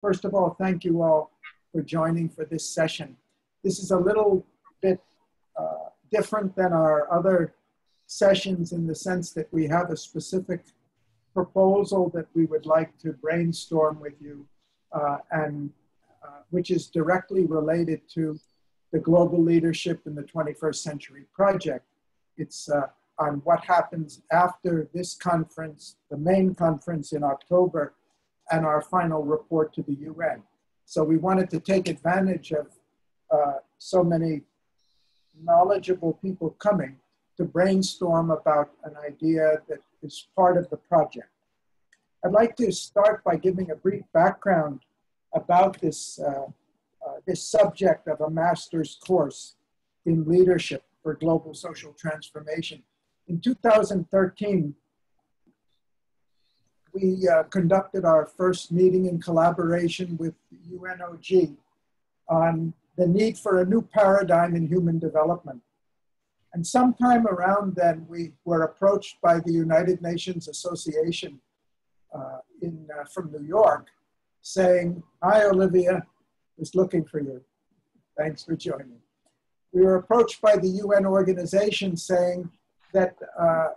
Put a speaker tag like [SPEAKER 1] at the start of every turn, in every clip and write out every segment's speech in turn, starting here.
[SPEAKER 1] First of all, thank you all for joining for this session. This is a little bit uh, different than our other sessions in the sense that we have a specific proposal that we would like to brainstorm with you uh, and uh, which is directly related to the global leadership in the 21st century project. It's uh, on what happens after this conference, the main conference in October, and our final report to the UN. So we wanted to take advantage of uh, so many knowledgeable people coming to brainstorm about an idea that is part of the project. I'd like to start by giving a brief background about this, uh, uh, this subject of a master's course in leadership for global social transformation. In 2013, we uh, conducted our first meeting in collaboration with UNOG on the need for a new paradigm in human development. And sometime around then, we were approached by the United Nations Association uh, in, uh, from New York saying, Hi, Olivia, was looking for you. Thanks for joining. We were approached by the UN organization saying that uh,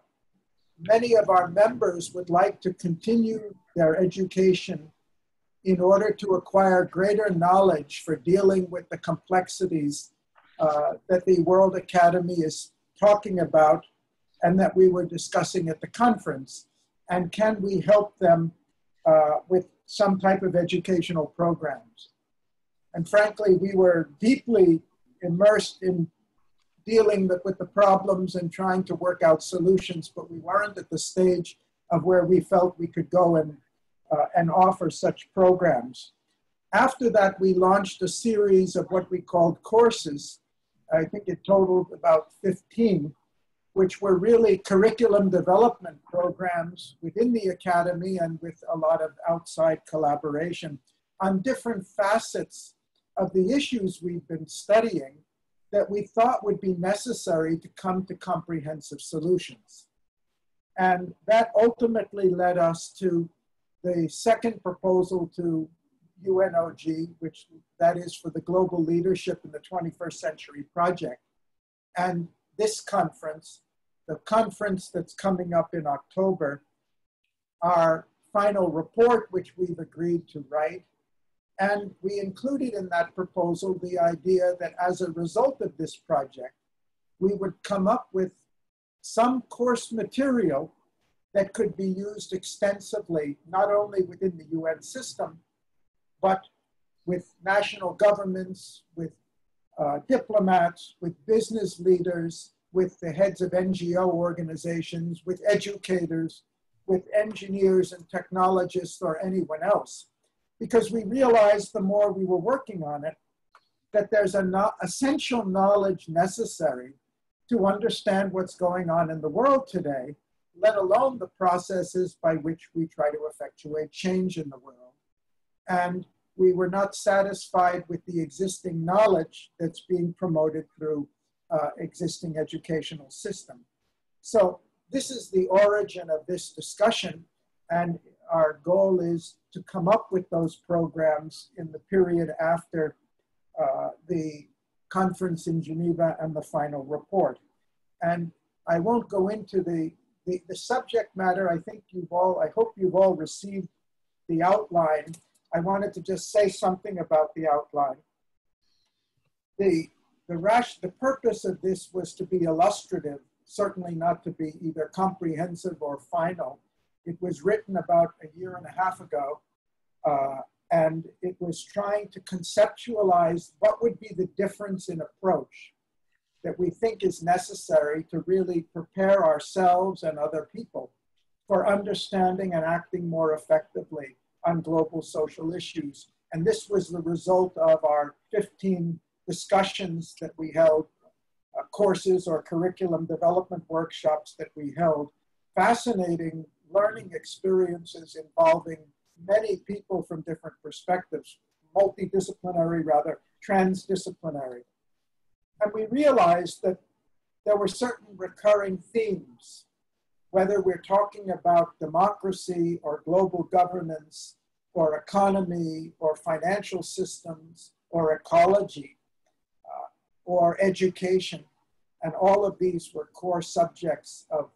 [SPEAKER 1] many of our members would like to continue their education in order to acquire greater knowledge for dealing with the complexities uh, that the World Academy is talking about and that we were discussing at the conference. And can we help them uh, with some type of educational programs? And frankly, we were deeply immersed in dealing with the problems and trying to work out solutions, but we weren't at the stage of where we felt we could go and, uh, and offer such programs. After that, we launched a series of what we called courses. I think it totaled about 15, which were really curriculum development programs within the academy and with a lot of outside collaboration on different facets of the issues we've been studying that we thought would be necessary to come to comprehensive solutions. And that ultimately led us to the second proposal to UNOG, which that is for the global leadership in the 21st century project. And this conference, the conference that's coming up in October, our final report, which we've agreed to write, and we included in that proposal the idea that as a result of this project, we would come up with some course material that could be used extensively, not only within the UN system, but with national governments, with uh, diplomats, with business leaders, with the heads of NGO organizations, with educators, with engineers and technologists, or anyone else because we realized the more we were working on it that there's an no essential knowledge necessary to understand what's going on in the world today, let alone the processes by which we try to effectuate change in the world. And we were not satisfied with the existing knowledge that's being promoted through uh, existing educational system. So this is the origin of this discussion. And our goal is to come up with those programs in the period after uh, the conference in Geneva and the final report. And I won't go into the, the, the, subject matter. I think you've all, I hope you've all received the outline. I wanted to just say something about the outline. The, the, rash, the purpose of this was to be illustrative, certainly not to be either comprehensive or final. It was written about a year and a half ago, uh, and it was trying to conceptualize what would be the difference in approach that we think is necessary to really prepare ourselves and other people for understanding and acting more effectively on global social issues. And this was the result of our 15 discussions that we held, uh, courses or curriculum development workshops that we held, fascinating learning experiences involving many people from different perspectives, multidisciplinary rather, transdisciplinary. And we realized that there were certain recurring themes, whether we're talking about democracy or global governance or economy or financial systems or ecology uh, or education. And all of these were core subjects of,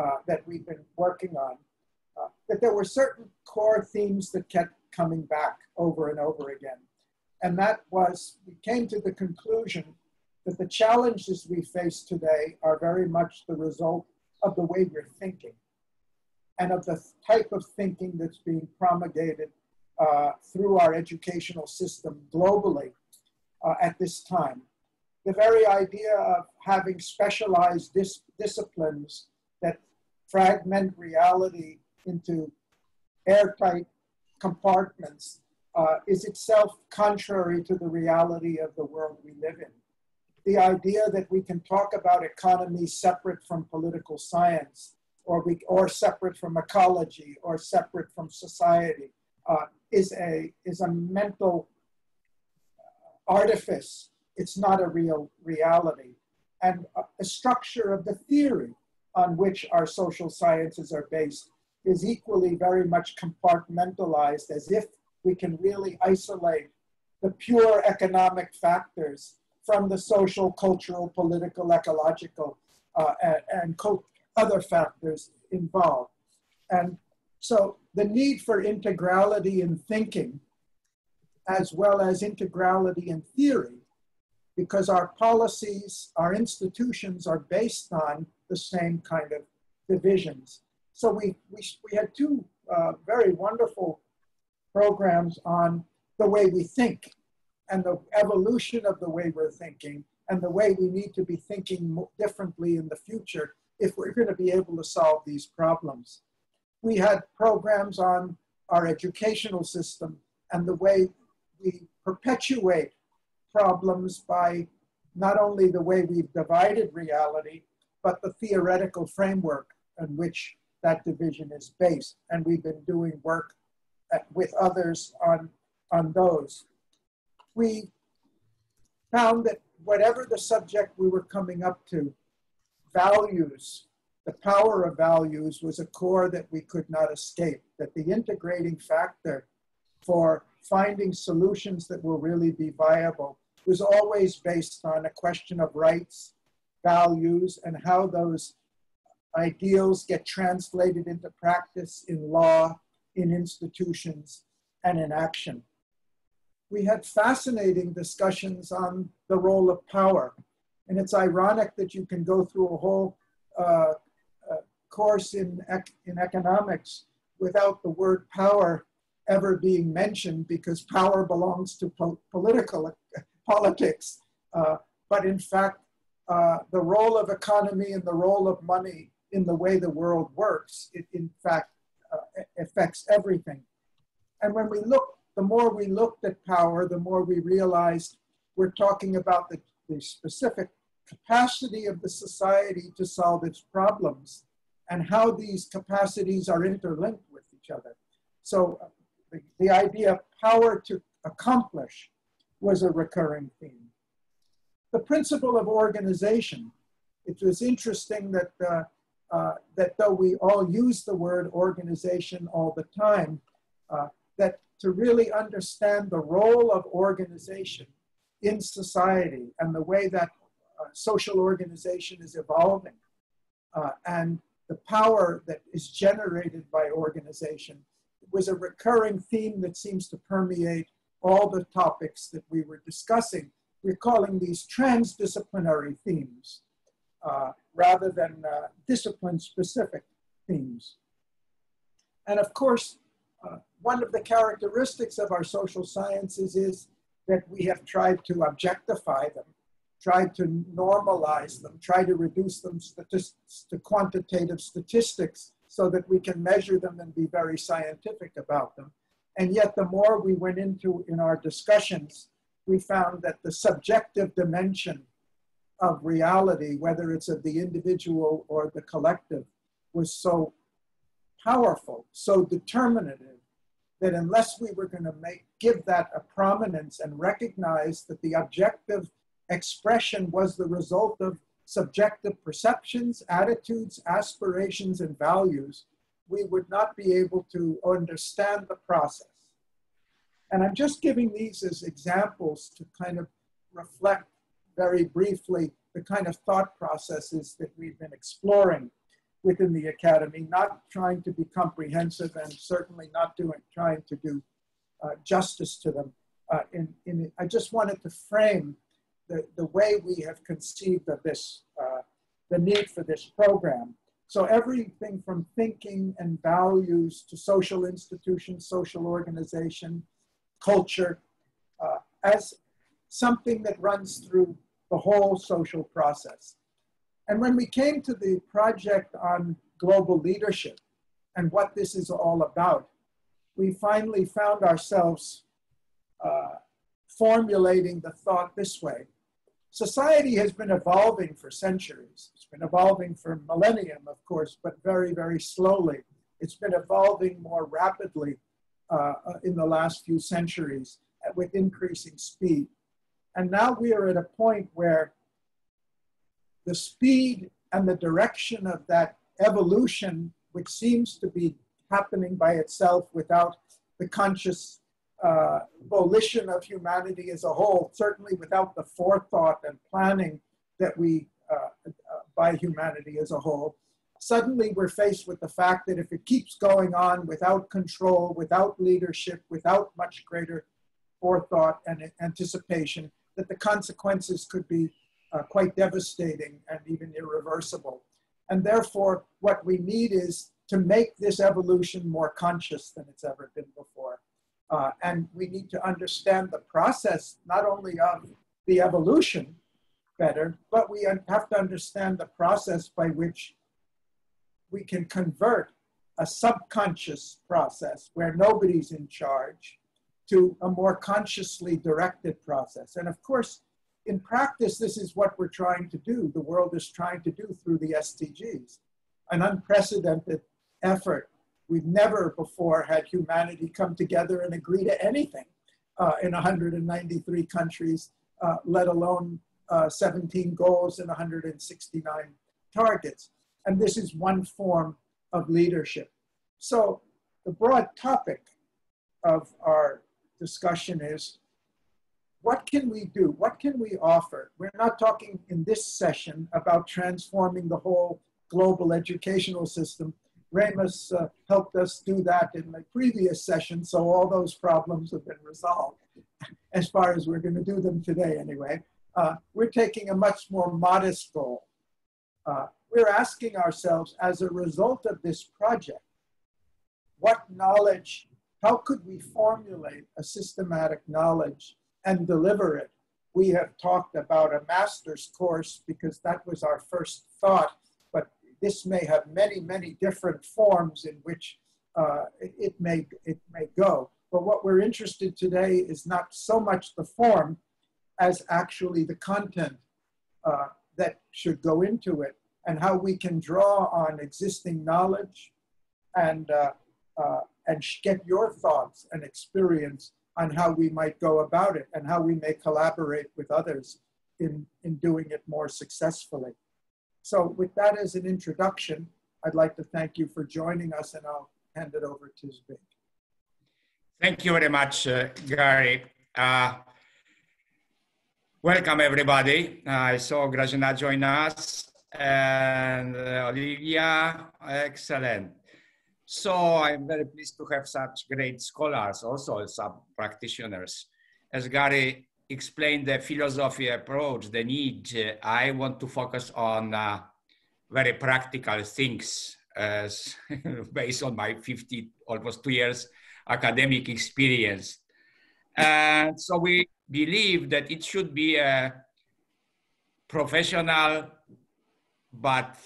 [SPEAKER 1] uh, that we've been working on. Uh, that there were certain core themes that kept coming back over and over again. And that was, we came to the conclusion that the challenges we face today are very much the result of the way we're thinking and of the type of thinking that's being promulgated uh, through our educational system globally uh, at this time. The very idea of having specialized dis disciplines that fragment reality into airtight compartments uh, is itself contrary to the reality of the world we live in. The idea that we can talk about economy separate from political science or, we, or separate from ecology or separate from society uh, is, a, is a mental uh, artifice. It's not a real reality. And a, a structure of the theory on which our social sciences are based is equally very much compartmentalized as if we can really isolate the pure economic factors from the social, cultural, political, ecological, uh, and, and other factors involved. And so the need for integrality in thinking, as well as integrality in theory, because our policies, our institutions are based on the same kind of divisions. So we, we, we had two uh, very wonderful programs on the way we think and the evolution of the way we're thinking and the way we need to be thinking differently in the future if we're going to be able to solve these problems. We had programs on our educational system and the way we perpetuate problems by not only the way we've divided reality, but the theoretical framework on which that division is based. And we've been doing work with others on, on those. We found that whatever the subject we were coming up to, values, the power of values was a core that we could not escape, that the integrating factor for finding solutions that will really be viable was always based on a question of rights, values, and how those ideals get translated into practice in law, in institutions, and in action. We had fascinating discussions on the role of power and it's ironic that you can go through a whole uh, uh, course in, ec in economics without the word power ever being mentioned because power belongs to po political politics. Uh, but in fact, uh, the role of economy and the role of money in the way the world works, it in fact uh, affects everything. And when we look, the more we looked at power, the more we realized we're talking about the, the specific capacity of the society to solve its problems and how these capacities are interlinked with each other. So the, idea of power to accomplish was a recurring theme. The principle of organization. It was interesting that, uh, uh, that though we all use the word organization all the time, uh, that to really understand the role of organization in society and the way that uh, social organization is evolving uh, and the power that is generated by organization was a recurring theme that seems to permeate all the topics that we were discussing. We're calling these transdisciplinary themes uh, rather than uh, discipline-specific themes. And of course, uh, one of the characteristics of our social sciences is that we have tried to objectify them try to normalize them, try to reduce them to quantitative statistics so that we can measure them and be very scientific about them. And yet, the more we went into in our discussions, we found that the subjective dimension of reality, whether it's of the individual or the collective, was so powerful, so determinative, that unless we were going to make give that a prominence and recognize that the objective expression was the result of subjective perceptions, attitudes, aspirations, and values, we would not be able to understand the process. And I'm just giving these as examples to kind of reflect very briefly the kind of thought processes that we've been exploring within the academy, not trying to be comprehensive and certainly not doing trying to do uh, justice to them. Uh, in, in, I just wanted to frame the, the way we have conceived of this, uh, the need for this program. So everything from thinking and values to social institutions, social organization, culture, uh, as something that runs through the whole social process. And when we came to the project on global leadership and what this is all about, we finally found ourselves uh, formulating the thought this way. Society has been evolving for centuries. It's been evolving for millennium, of course, but very, very slowly. It's been evolving more rapidly uh, in the last few centuries with increasing speed. And now we are at a point where the speed and the direction of that evolution, which seems to be happening by itself without the conscious uh, volition of humanity as a whole, certainly without the forethought and planning that we, uh, uh, by humanity as a whole, suddenly we're faced with the fact that if it keeps going on without control, without leadership, without much greater forethought and anticipation, that the consequences could be uh, quite devastating and even irreversible. And therefore, what we need is to make this evolution more conscious than it's ever been before. Uh, and we need to understand the process, not only of the evolution better, but we have to understand the process by which we can convert a subconscious process where nobody's in charge to a more consciously directed process. And of course, in practice, this is what we're trying to do. The world is trying to do through the SDGs, an unprecedented effort. We've never before had humanity come together and agree to anything uh, in 193 countries, uh, let alone uh, 17 goals and 169 targets. And this is one form of leadership. So the broad topic of our discussion is what can we do? What can we offer? We're not talking in this session about transforming the whole global educational system. Remus uh, helped us do that in the previous session, so all those problems have been resolved, as far as we're going to do them today anyway. Uh, we're taking a much more modest goal. Uh, we're asking ourselves, as a result of this project, what knowledge, how could we formulate a systematic knowledge and deliver it. We have talked about a master's course because that was our first thought, this may have many, many different forms in which uh, it, may, it may go. But what we're interested today is not so much the form as actually the content uh, that should go into it and how we can draw on existing knowledge and, uh, uh and get your thoughts and experience on how we might go about it and how we may collaborate with others in, in doing it more successfully. So with that as an introduction, I'd like to thank you for joining us and I'll hand it over to Zbig.
[SPEAKER 2] Thank you very much, uh, Garry. Uh, welcome everybody. Uh, I saw Grażyna join us and uh, Olivia, excellent. So I'm very pleased to have such great scholars, also some practitioners. As Garry explained the philosophy approach, the need, uh, I want to focus on uh, very practical things as based on my 50, almost two years academic experience. And so we believe that it should be a professional, but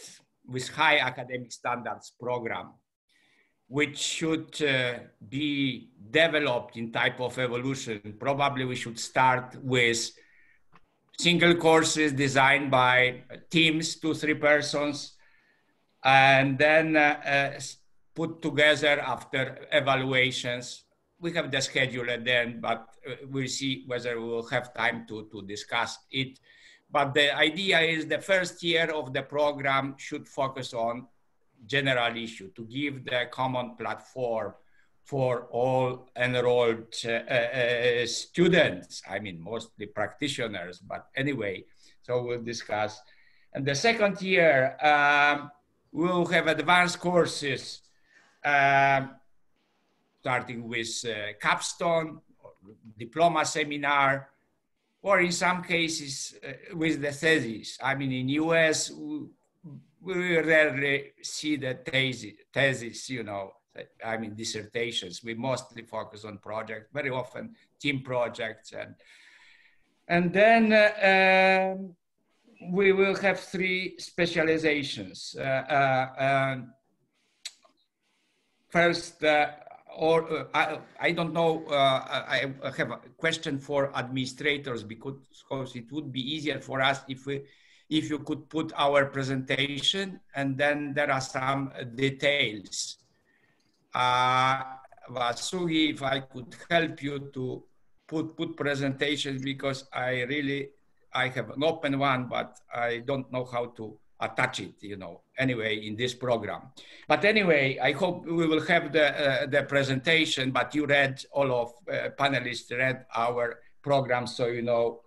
[SPEAKER 2] with high academic standards program which should uh, be developed in type of evolution. Probably we should start with single courses designed by teams, two, three persons, and then uh, uh, put together after evaluations. We have the schedule and then, but uh, we'll see whether we will have time to, to discuss it. But the idea is the first year of the program should focus on general issue, to give the common platform for all enrolled uh, uh, students. I mean, mostly practitioners, but anyway, so we'll discuss. And the second year, um, we'll have advanced courses, um, starting with uh, capstone, diploma seminar, or in some cases uh, with the thesis. I mean, in US, we, rarely see the thesis, thesis, you know, I mean, dissertations. We mostly focus on projects, very often team projects. And, and then uh, um, we will have three specializations. Uh, uh, first, uh, or uh, I, I, don't know, uh, I have a question for administrators because it would be easier for us if we, if you could put our presentation and then there are some details. Uh, Vasugi, if I could help you to put, put presentations because I really, I have an open one, but I don't know how to attach it, you know, anyway, in this program. But anyway, I hope we will have the, uh, the presentation, but you read, all of uh, panelists read our program, so you know.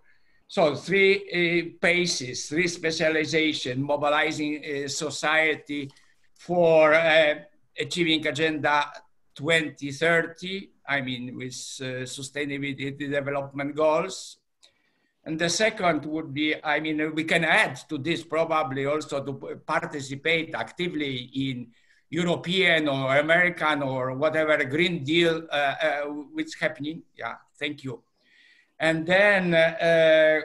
[SPEAKER 2] So three uh, paces, three specialization, mobilizing uh, society for uh, achieving Agenda 2030, I mean, with sustainability development goals, and the second would be, I mean, we can add to this probably also to participate actively in European or American or whatever Green Deal uh, uh, which happening. Yeah, thank you. And then uh,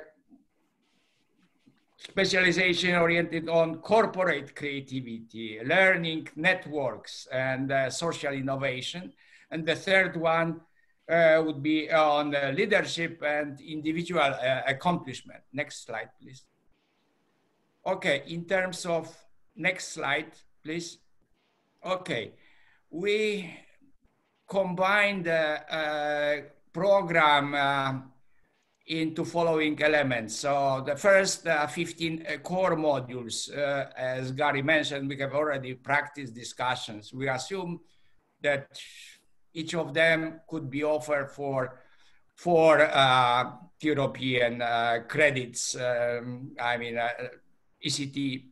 [SPEAKER 2] specialization oriented on corporate creativity, learning networks, and uh, social innovation. And the third one, uh, would be on uh, leadership and individual uh, accomplishment. Next slide, please. Okay, in terms of, next slide, please. Okay, we combined the program uh, into following elements. So the first uh, 15 uh, core modules, as Garry mentioned, we have already practiced discussions. We assume that each of them could be offered for for uh, European uh, credits. Um, I mean, uh, ECT.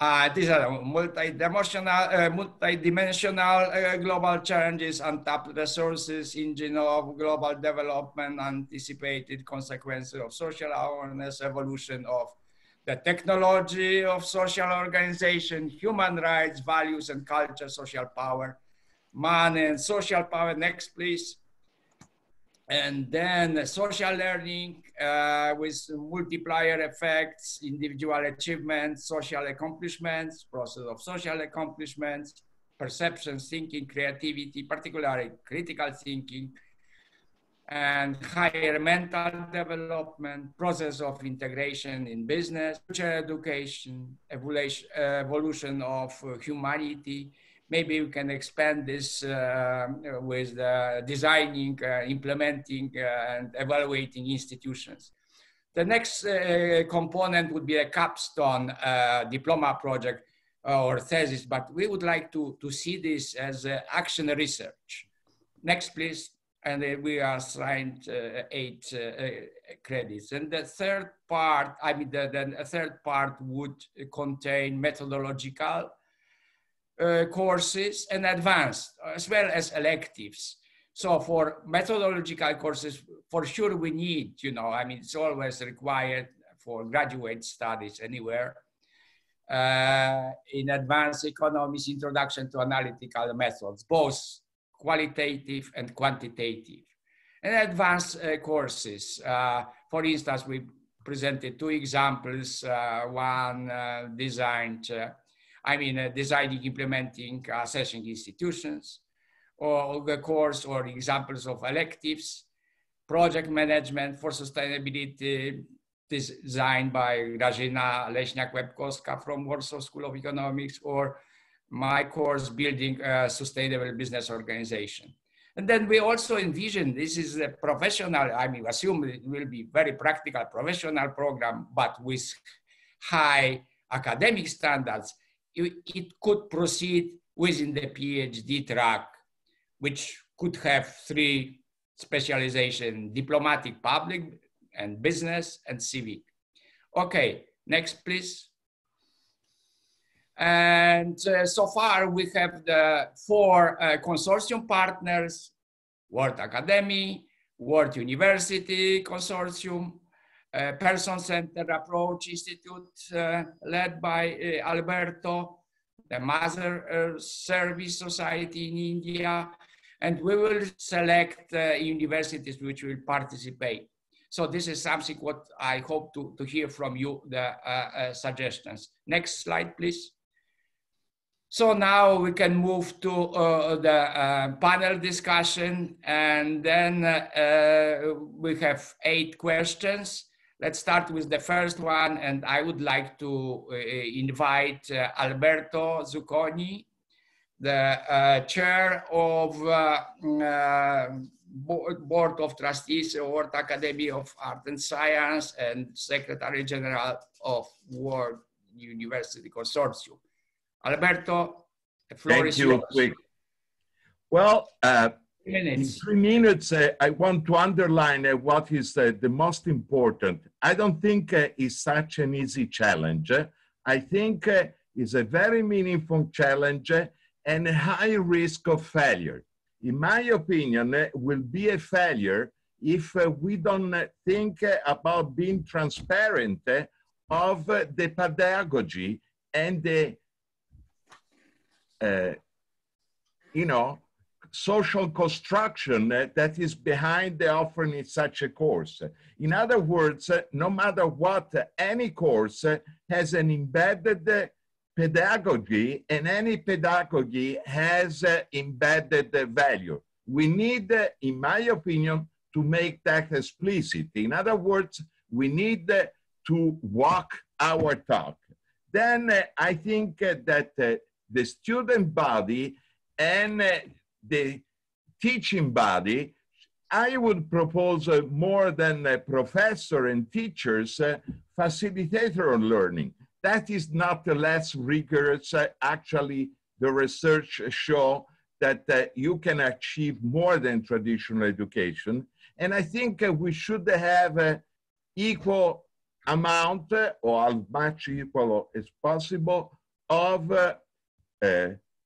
[SPEAKER 2] Uh, these are multi-dimensional, multi-dimensional uh, global challenges, untapped resources, engine of global development, anticipated consequences of social awareness, evolution of the technology of social organization, human rights, values and culture, social power, man and social power. Next, please. And then social learning uh, with multiplier effects, individual achievements, social accomplishments, process of social accomplishments, perception, thinking, creativity, particularly critical thinking, and higher mental development, process of integration in business, future education, evolution, evolution of humanity, maybe we can expand this uh, with uh, designing, uh, implementing, and evaluating institutions. The next component would be a capstone diploma project or thesis, but we would like to, to see this as action research. Next, please. And we are assigned uh, eight uh, credits. And the third part, I mean, the, the third part would contain methodological uh, courses and advanced, as well as electives. So for methodological courses, for sure we need, you know, I mean, it's always required for graduate studies anywhere. Uh, in advanced economics, introduction to analytical methods, both qualitative and quantitative. And advanced uh, courses, uh, for instance, we presented two examples, uh, one designed I mean, uh, designing, implementing, uh, assessing institutions, or the course or examples of electives, project management for sustainability designed by Grażyna Leśniak-Łebkowska from Warsaw School of Economics, or my course, Building a Sustainable Business Organization. And then we also envision this is a professional, I mean, assume it will be very practical professional program, but with high academic standards it could proceed within the PhD track which could have three specialization, diplomatic, public, and business, and civic. Okay, next, please. And uh, so far, we have the four uh, consortium partners, World Academy, World University Consortium, uh, Person-Centered Approach Institute, uh, led by uh, Alberto, the Mother uh, Service Society in India, and we will select universities which will participate. So this is something what I hope to, to hear from you, the suggestions. Next slide, please. So now we can move to uh, the uh, panel discussion and then uh, we have eight questions. Let's start with the first one and I would like to uh, invite uh, Alberto Zucconi, the uh, chair of board, of Trustees of World Academy of Art and Science and Secretary General of World University Consortium. Alberto, the floor
[SPEAKER 3] Thank
[SPEAKER 2] is
[SPEAKER 3] you.
[SPEAKER 2] yours.
[SPEAKER 3] Quick. Well, uh, in three minutes, uh, I want to underline uh, what is uh, the most important. I don't think uh, it's such an easy challenge. I think uh, it's a very meaningful challenge and a high risk of failure. In my opinion, uh, will be a failure if we don't think about being transparent of the pedagogy and the you know, social construction that is behind the offering in such a course. In other words, no matter what, any course has an embedded pedagogy and any pedagogy has embedded value. We need, in my opinion, to make that explicit. In other words, we need to walk our talk. Then I think that the student body and the teaching body, I would propose uh, more than a professor and teachers, uh, facilitator on learning. That is not less rigorous. Uh, actually, the research show that uh, you can achieve more than traditional education. And I think uh, we should have uh, equal amount or as much equal as possible of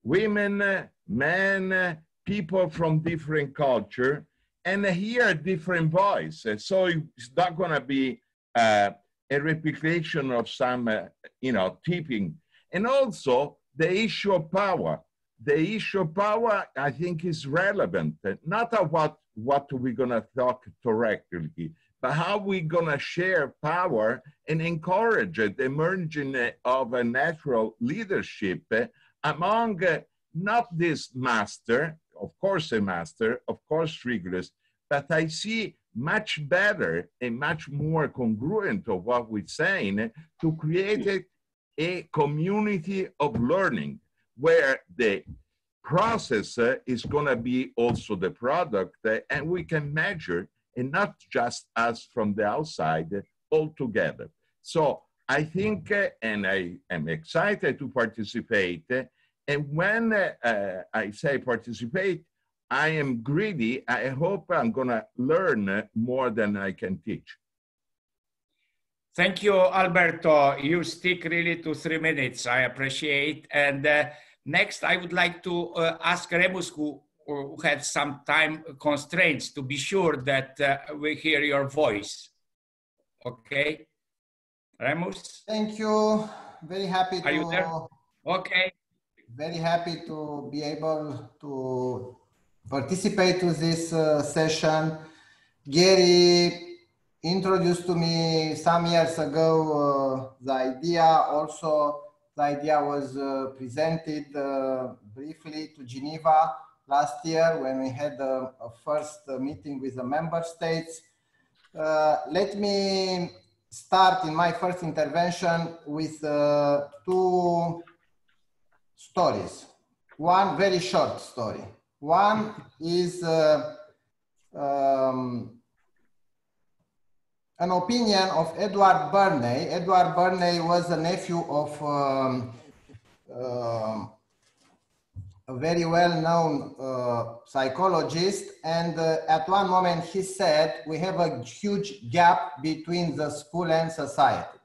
[SPEAKER 3] women, men, people from different culture, and hear different voice. So it's not going to be uh, a replication of some, uh, you know, tipping. And also the issue of power. The issue of power, I think, is relevant. Not about what we're going to talk directly, but how we're going to share power and encourage the emerging of a natural leadership among uh, not this master, of course a master, of course rigorous, but I see much better and much more congruent of what we're saying to create a, a community of learning where the process uh, is going to be also the product uh, and we can measure and not just us from the outside uh, all together. So I think, uh, and I am excited to participate. And when uh, I say participate, I am greedy. I hope I'm going to learn more than I can teach.
[SPEAKER 2] Thank you, Alberto. You stick really to three minutes. I appreciate. And uh, next, I would like to uh, ask Remus, who, who, had some time constraints, to be sure that uh, we hear your voice. Okay. Remus?
[SPEAKER 4] Thank you. Very happy to.
[SPEAKER 2] Are you there? Okay.
[SPEAKER 4] Very happy to be able to participate to this uh, session. Garry introduced to me some years ago uh, the idea. Also, the idea was uh, presented uh, briefly to Geneva last year when we had a, a first meeting with the member states. Uh, let me start in my first intervention with uh, two stories. One very short story. One is uh, um, an opinion of Edward Bernays. Edward Bernays was a nephew of um, uh, a very well-known uh, psychologist. And uh, at one moment he said, we have a huge gap between the school and society.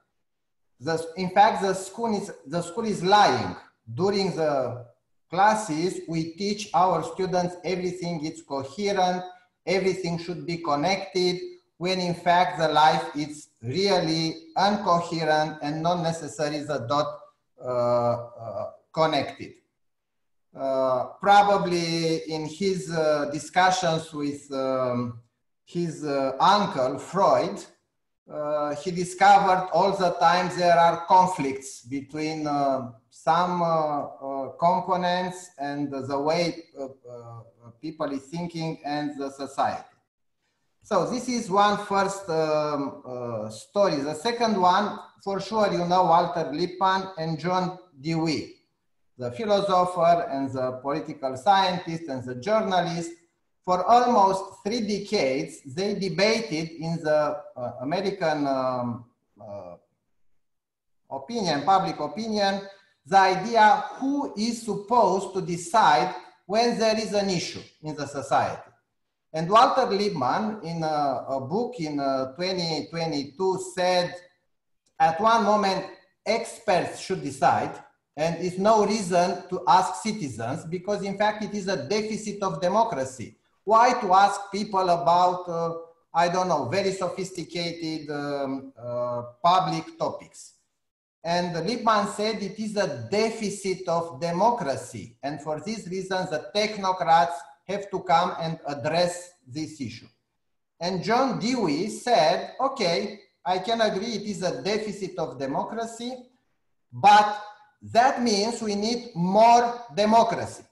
[SPEAKER 4] The, in fact, the school, is, the school is lying. During the classes, we teach our students everything is coherent, everything should be connected, when in fact the life is really incoherent and not necessarily the dot uh, uh, connected. Uh, probably in his uh, discussions with um, his uh, uncle Freud, uh, he discovered all the time there are conflicts between some components and the way people is thinking and the society. So this is one first um, uh, story. The second one, for sure, you know Walter Lippmann and John Dewey, the philosopher and the political scientist and the journalist. For almost three decades, they debated in the uh, American um, uh, opinion, public opinion, the idea who is supposed to decide when there is an issue in the society. And Walter Lippmann, in a, a book in uh, 2022, said at one moment, experts should decide, and it's no reason to ask citizens because, in fact, it is a deficit of democracy. Why to ask people about, uh, I don't know, very sophisticated um, uh, public topics? And Lippmann said it is a deficit of democracy. And for these reasons, the technocrats have to come and address this issue. And John Dewey said, okay, I can agree it is a deficit of democracy, but that means we need more democracy.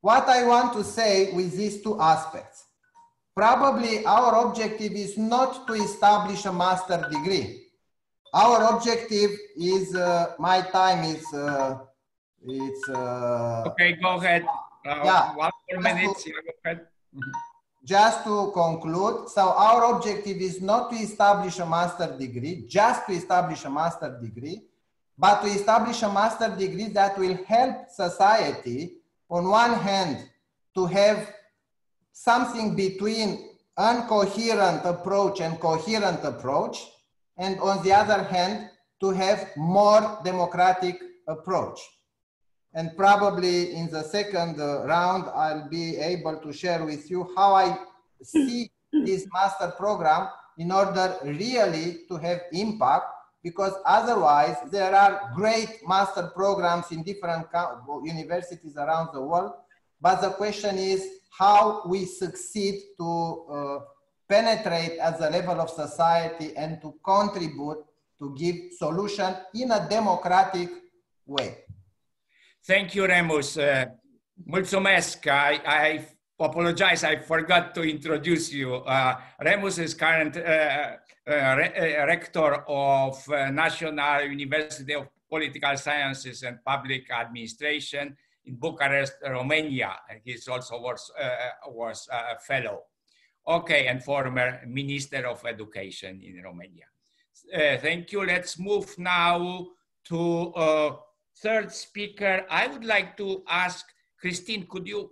[SPEAKER 4] What I want to say with these two aspects, probably our objective is not to establish a master degree. Our objective is, uh, my time is, uh, it's... Uh,
[SPEAKER 2] okay, go ahead. Uh, yeah. One more minute.
[SPEAKER 4] Mm-hmm. Just to conclude, so our objective is not to establish a master degree, just to establish a master degree, but to establish a master degree that will help society, on one hand, to have something between incoherent approach and coherent approach, and on the other hand, to have more democratic approach. And probably in the second round, I'll be able to share with you how I see this master program in order really to have impact because otherwise there are great master programs in different universities around the world. But the question is how we succeed to uh, penetrate at the level of society and to contribute to give solution in a democratic way.
[SPEAKER 2] Thank you, Remus. Uh, mulțumesc. I, I apologize, I forgot to introduce you. Uh, Remus is current uh, uh re uh, rector of uh, National University of Political Sciences and Public Administration in Bucharest, Romania. He also was, was a fellow. Okay, and former Minister of Education in Romania. thank you. Let's move now to third speaker, I would like to ask Christine, could you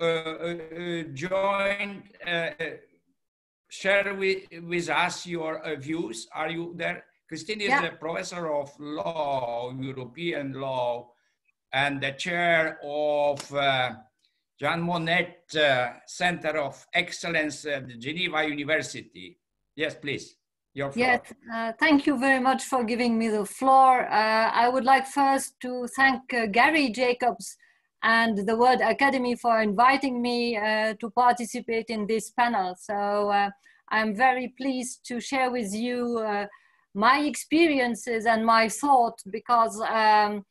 [SPEAKER 2] uh, uh, join, uh, share with, with us your uh, views? Are you there? Christine is yeah. a professor of law, European law, and the chair of uh, Jean Monnet uh, Center of Excellence at the Geneva University. Yes, please.
[SPEAKER 5] Yes, uh, thank you very much for giving me the floor. Uh, I would like first to thank uh, Garry Jacobs and the World Academy for inviting me uh, to participate in this panel. So uh, I'm very pleased to share with you uh, my experiences and my thought because um,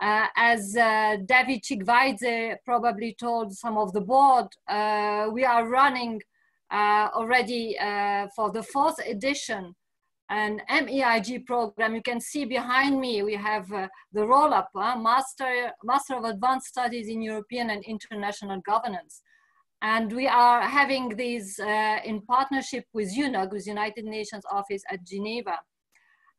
[SPEAKER 5] as David Chikvaidze probably told some of the board, we are running uh, already uh, for the fourth edition an MEIG program. You can see behind me, we have uh, the roll-up, uh, Master, Master of Advanced Studies in European and International Governance. And we are having these uh, in partnership with UNOG, with United Nations Office at Geneva.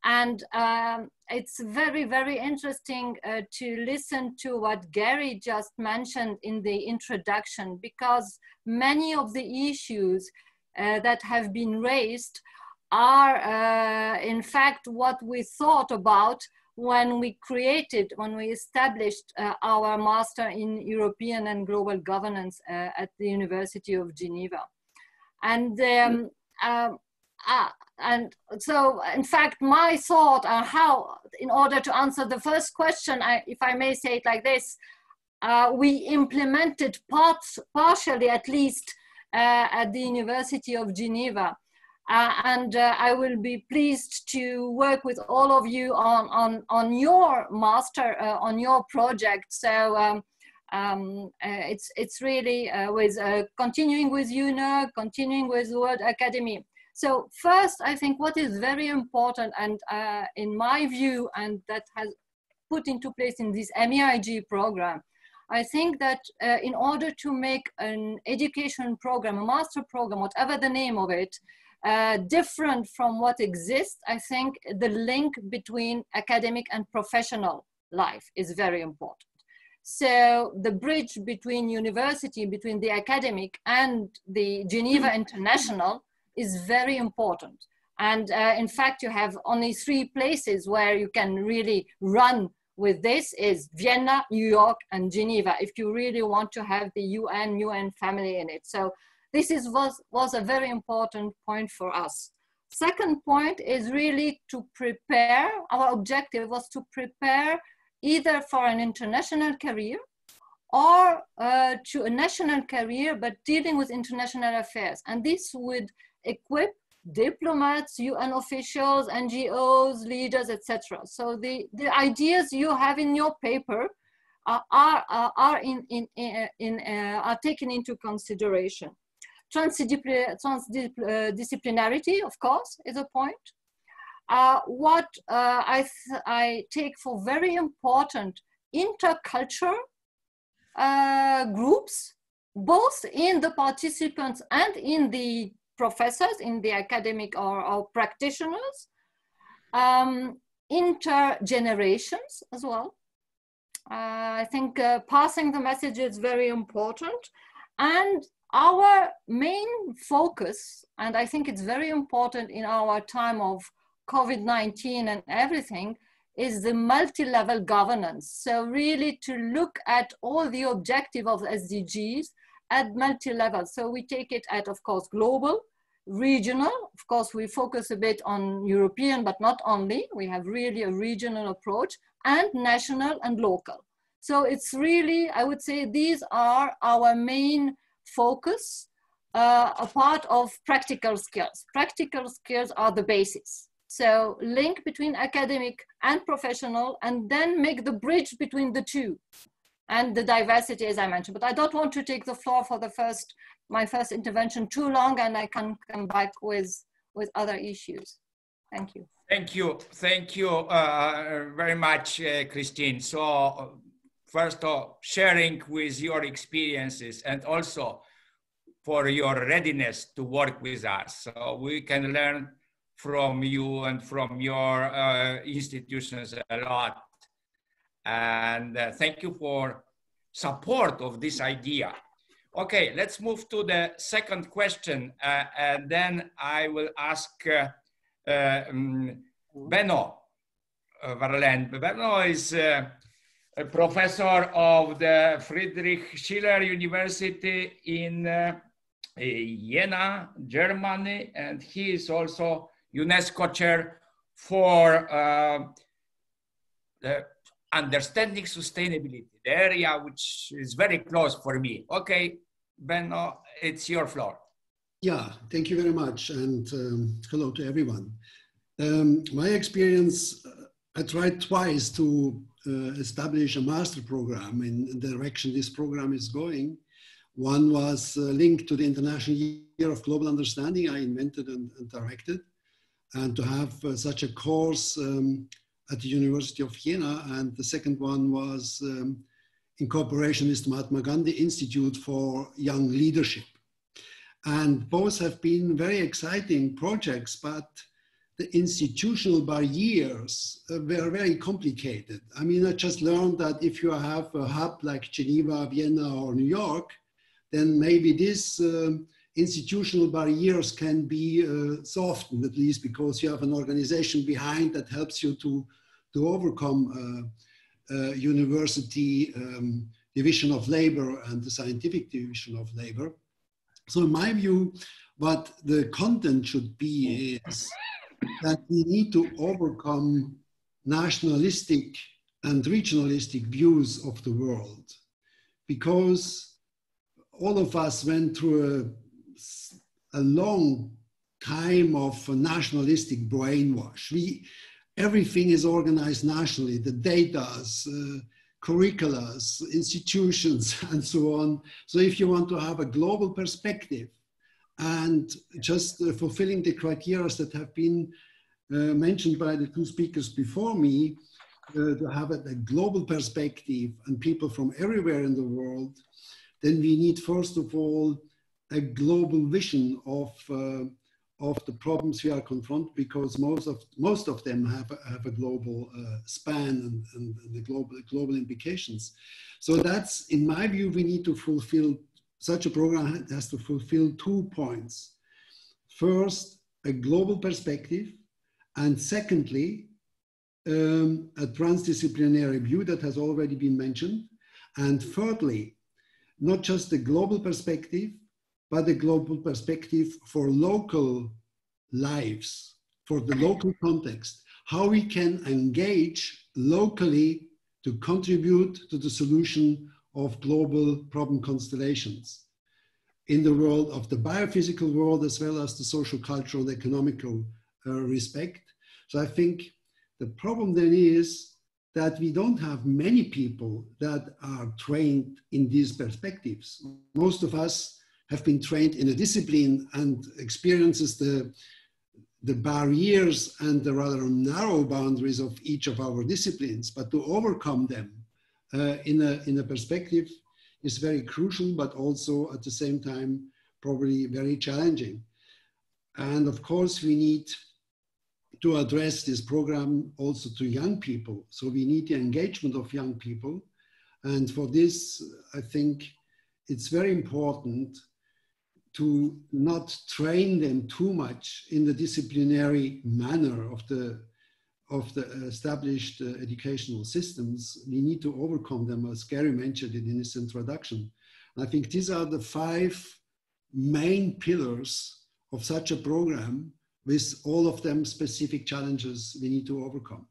[SPEAKER 5] And um, it's very, very interesting uh, to listen to what Garry just mentioned in the introduction, because many of the issues uh, that have been raised are, uh, in fact, what we thought about when we created, when we established uh, our Master in European and Global Governance uh, at the University of Geneva. And um, um uh, and so, in fact, my thought on how, in order to answer the first question, I, if I may say it like this, uh, we implemented parts, partially at least uh, at the University of Geneva. Uh, and uh, I will be pleased to work with all of you on, on, on your master, uh, on your project. So um, um, it's, it's really with continuing with UNO, continuing with World Academy. So first, I think what is very important and uh, in my view, and that has put into place in this MEIG program, I think that uh, in order to make an education program, a master program, whatever the name of it, uh, different from what exists, I think the link between academic and professional life is very important. So the bridge between university, between the academic and the Geneva International is very important. And uh, in fact, you have only three places where you can really run with this is Vienna, New York, and Geneva, if you really want to have the UN, UN family in it. So this is, was, was a very important point for us. Second point is really to prepare, our objective was to prepare either for an international career or uh, to a national career, but dealing with international affairs. And this would equip diplomats, UN officials, NGOs, leaders, etc. So the, the ideas you have in your paper are, are, are, in, in, in, uh, are taken into consideration. Transdisciplinarity, of course, is a point. Uh, what uh, I, I take for very important intercultural uh, groups, both in the participants and in the professors, in the academic or, or practitioners, um, intergenerations as well. Uh, I think uh, passing the message is very important. And our main focus, and I think it's very important in our time of COVID-19 and everything, is the multi-level governance. So really to look at all the objective of SDGs at multi-level. So we take it at, of course, global, regional. Of course, we focus a bit on European, but not only. We have really a regional approach and national and local. So it's really, I would say these are our main focus, uh, a part of practical skills. Practical skills are the basis. So link between academic and professional and then make the bridge between the two and the diversity as I mentioned. But I don't want to take the floor for the first my first intervention too long and I can come back with, with other issues. Thank you.
[SPEAKER 2] Thank you. Thank you uh, very much, uh, Christine. So first of sharing with your experiences and also for your readiness to work with us. So we can learn from you and from your uh, institutions a lot. And uh, thank you for support of this idea. Okay, let's move to the second question, uh, and then I will ask uh, uh, um, Benno uh. Benno is uh, a professor of the Friedrich Schiller University in Jena, Germany, and he is also UNESCO chair for the understanding sustainability, area which is very close for me. Okay, Benno, it's your floor.
[SPEAKER 6] Yeah, thank you very much. And um, hello to everyone. Um, my experience, I tried twice to uh, establish a master program in the direction this program is going. One was uh, linked to the International Year of Global Understanding I invented and, and directed. And to have uh, such a course um, at the University of Jena. And the second one was um, in cooperation with the Mahatma Gandhi Institute for Young Leadership. And both have been very exciting projects, but the institutional barriers uh, were very complicated. I mean, I just learned that if you have a hub like Geneva, Vienna, or New York, then maybe these um, institutional barriers can be uh, softened, at least because you have an organization behind that helps you to, to overcome uh, uh, university um, division of labor and the scientific division of labor. So in my view, what the content should be is that we need to overcome nationalistic and regionalistic views of the world because all of us went through a, a long time of nationalistic brainwash. We, everything is organized nationally, the data, uh, curriculums, institutions, and so on. So if you want to have a global perspective, and just uh, fulfilling the criteria that have been uh, mentioned by the two speakers before me, uh, to have a, a, global perspective and people from everywhere in the world, then we need first of all a global vision of uh, of the problems we are confronted because most of most of them have a, have a global uh, span and, and, the global global implications. So that's in my view we need to fulfill such a program has to fulfill two points. First, a global perspective, and secondly, um, a transdisciplinary view that has already been mentioned. And thirdly, not just a global perspective, but a global perspective for local lives, for the local context, how we can engage locally to contribute to the solution of global problem constellations in the world of the biophysical world as well as the social, cultural, and economical uh, respect. So I think the problem then is that we don't have many people that are trained in these perspectives. Most of us have been trained in a discipline and experiences the, the barriers and the rather narrow boundaries of each of our disciplines, but to overcome them uh, in, a, in a perspective is very crucial, but also at the same time, probably very challenging. And of course, we need to address this program also to young people. So we need the engagement of young people. And for this, I think it's very important to not train them too much in the disciplinary manner of the of the established uh, educational systems, we need to overcome them, as Garry mentioned in his introduction. And I think these are the five main pillars of such a program, with all of them specific challenges we need to overcome.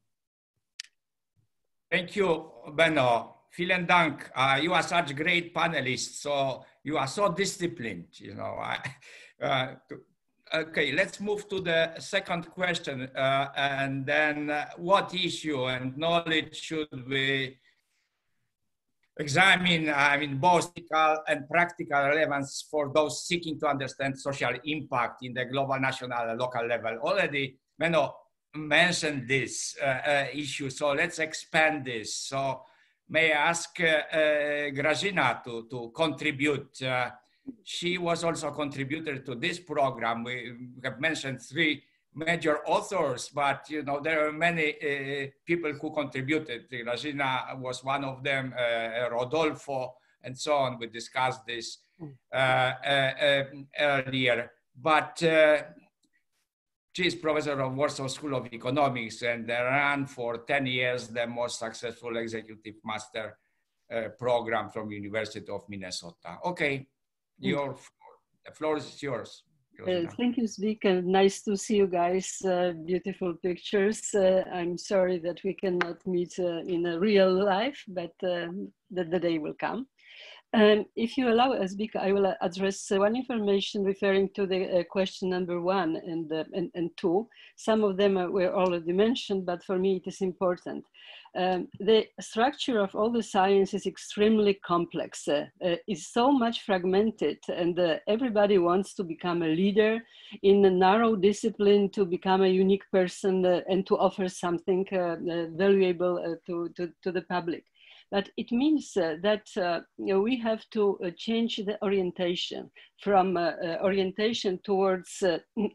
[SPEAKER 2] Thank you, Benno. Vielen Dank. Uh, you are such great panelists. So you are so disciplined. You know, I, uh, Okay, let's move to the second question. Uh, and then uh, what issue and knowledge should we examine, I mean, both technical and practical relevance for those seeking to understand social impact in the global, national, and local level. Already, Benno mentioned this uh, uh, issue, so let's expand this. So may I ask uh, uh, to, contribute she was also a contributor to this program. We have mentioned three major authors, but you know there are many uh, people who contributed. Grażyna was one of them, uh, Rodolfo, and so on. We discussed this uh, uh um, earlier. But uh, she is professor of Warsaw School of Economics and ran for 10 years the most successful executive master uh, program from University of Minnesota. Okay, your floor. The floor is yours.
[SPEAKER 7] Uh, thank you, Zbig, and nice to see you guys. Uh, beautiful pictures. Uh, I'm sorry that we cannot meet uh, in a real life, but um, the, the day will come. Um, if you allow us, I will address one information referring to the uh, question number one and, uh, and, and, two. Some of them were already mentioned, but for me it is important. Um, the structure of all the science is extremely complex. Uh, uh, it's so much fragmented and uh, everybody wants to become a leader in a narrow discipline to become a unique person uh, and to offer something valuable to, to, to the public. But it means uh, that uh, you know, we have to uh, change the orientation from orientation towards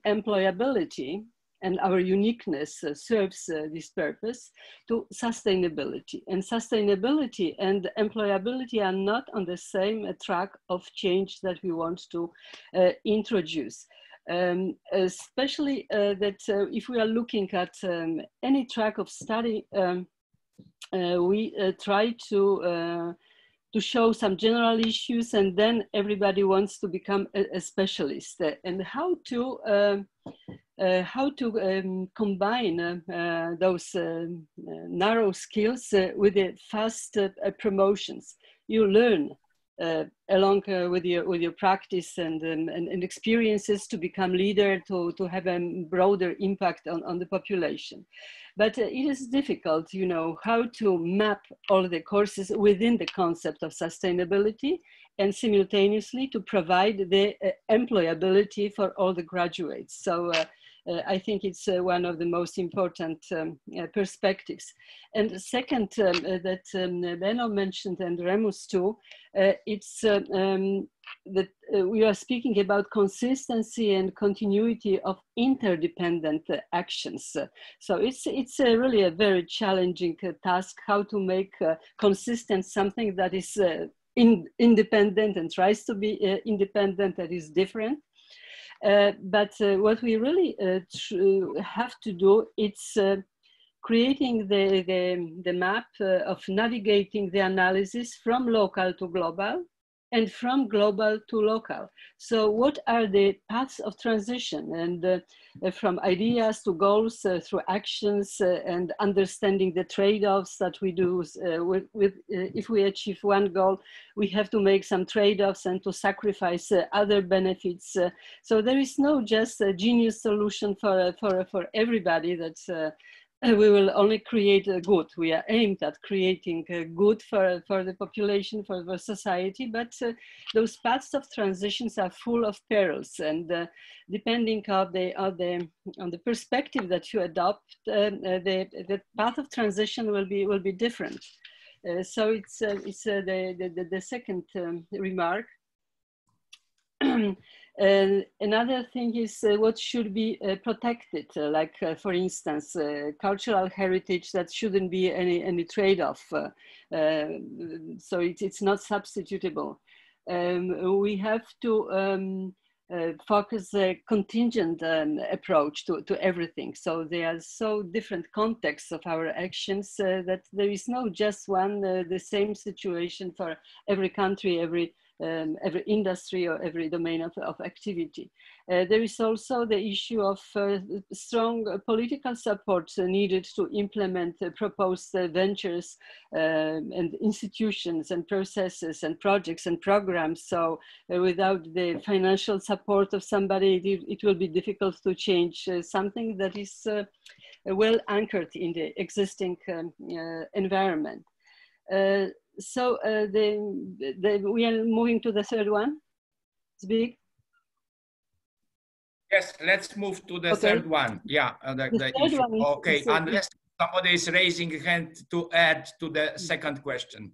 [SPEAKER 7] employability and our uniqueness uh, serves uh, this purpose to sustainability. And sustainability and employability are not on the same uh, track of change that we want to introduce. Um, especially that if we are looking at um, any track of study, um, we try to to show some general issues and then everybody wants to become a, a specialist. Uh, and how to uh, uh, how to um, combine uh, uh, those um, uh, narrow skills with the fast promotions. You learn uh, along uh, with your with your practice and, um, and, and experiences to become leader to to have a broader impact on on the population. But uh, it is difficult you know how to map all the courses within the concept of sustainability and simultaneously to provide the uh, employability for all the graduates. So uh, I think it's uh, one of the most important um, uh, perspectives. And the second um, that um, mentioned and Remus too, it's um, that uh, we are speaking about consistency and continuity of interdependent uh, actions. So it's, it's uh, really a very challenging task how to make consistent something that is in, independent and tries to be independent that is different uh, but uh, what we really uh, have to do is creating the, the, the map of navigating the analysis from local to global and from global to local. So what are the paths of transition and uh, from ideas to goals uh, through actions uh, and understanding the trade-offs that we do uh, with, with uh, if we achieve one goal, we have to make some trade-offs and to sacrifice uh, other benefits. so there is no just a genius solution for, for, for everybody that's we will only create a good. We are aimed at creating a good for, for the population, for the society, but uh, those paths of transitions are full of perils and uh, depending on the, on, the, on the perspective that you adopt, uh, uh the, the path of transition will be, will be different. Uh, so it's, it's the, the, the, second um, remark. And another thing is uh, what should be uh, protected, uh, like uh, for instance, uh, cultural heritage that shouldn't be any, any trade-off. Uh, so it, it's not substitutable. Um, we have to um, focus a contingent um, approach to, to everything. So there are so different contexts of our actions that there is no just one, the same situation for every country, every um, every industry or every domain of, of activity. Uh, there is also the issue of uh, strong political support needed to implement proposed ventures um, and institutions and processes and projects and programs. So uh, without the financial support of somebody, it, it will be difficult to change uh, something that is uh, well anchored in the existing um, uh, environment. Uh, so uh, the, the, we are moving to the third one. It's big.
[SPEAKER 2] Yes, let's move to the okay. third one. Yeah, uh, the, the, third one okay, is, unless somebody is raising a hand to add to the second question.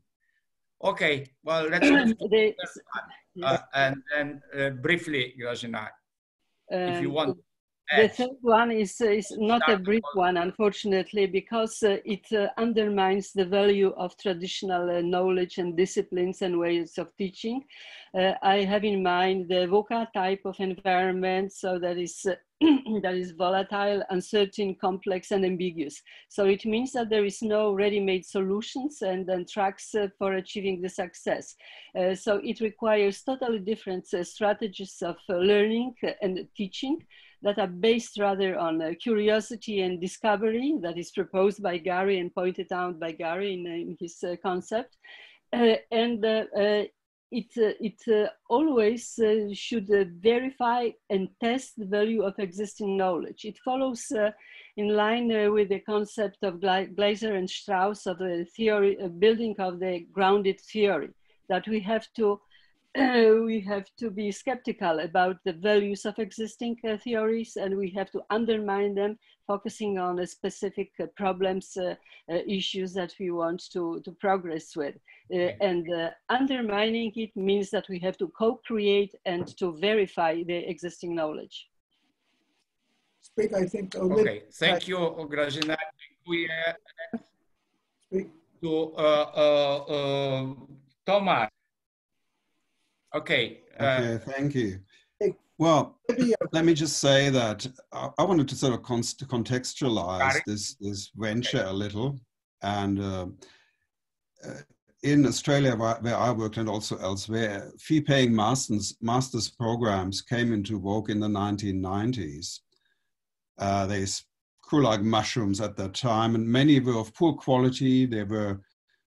[SPEAKER 2] Okay, well, let's move to the, the uh, and then uh, briefly, Grażyna, um, if you um, want.
[SPEAKER 7] The third one is, is not a brief one, unfortunately, because uh, it uh, undermines the value of traditional uh, knowledge and disciplines and ways of teaching. Uh, I have in mind the VUCA type of environment, so that is uh, that is volatile, uncertain, complex, and ambiguous. So it means that there is no ready-made solutions and then tracks uh, for achieving the success. Uh, so it requires totally different uh, strategies of learning and teaching that are based rather on uh, curiosity and discovery that is proposed by Garry and pointed out by Garry in, uh, in his uh, concept. Uh, and uh, uh, it, it always should verify and test the value of existing knowledge. It follows in line with the concept of Glaser and Strauss of the theory, building of the grounded theory, that we have to we have to be skeptical about the values of existing uh, theories and we have to undermine them, focusing on the specific uh, problems, uh, uh, issues that we want to, to progress with. Uh, and uh, undermining it means that we have to co-create and to verify the existing knowledge.
[SPEAKER 1] speak. I think Olivia.
[SPEAKER 2] Okay, thank you, Grażyna. Dziękuję.
[SPEAKER 1] Speak.
[SPEAKER 2] To uh, uh, uh, Thomas. Okay. uh,
[SPEAKER 8] Okay, thank you. Well, let me just say that I, I wanted to sort of con- contextualize this this venture a little, and uh, uh, in Australia, where, where I worked, and also elsewhere, fee-paying masters masters programs came into vogue in the 1990s. Uh, they s- grew like mushrooms at that time, and many were of poor quality. They were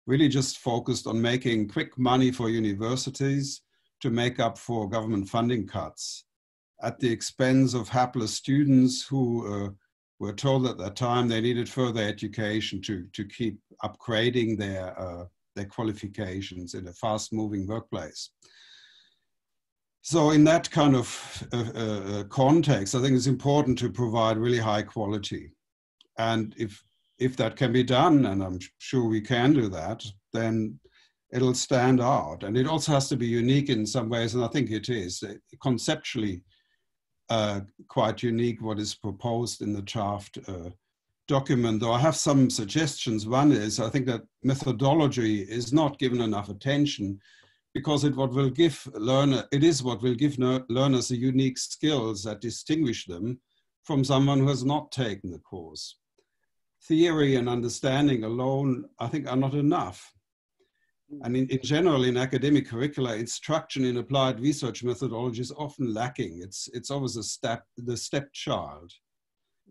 [SPEAKER 8] really just focused on making quick money for universities to make up for government funding cuts at the expense of hapless students who uh, were told at that time they needed further education to, to keep upgrading their, uh, their qualifications in a fast moving workplace. So, in that kind of uh, uh, context, I think it's important to provide really high quality. And if, if that can be done, and I'm sure we can do that, then it'll stand out. And it also has to be unique in some ways, and I think it is. Conceptually, uh, quite unique what is proposed in the draft uh, document, though I have some suggestions. One is I think that methodology is not given enough attention because it what will give learner it is what will give learners the unique skills that distinguish them from someone who has not taken the course. Theory and understanding alone, I think, are not enough. And in, in general, in academic curricula, instruction in applied research methodology is often lacking. It's, it's always a step, the stepchild.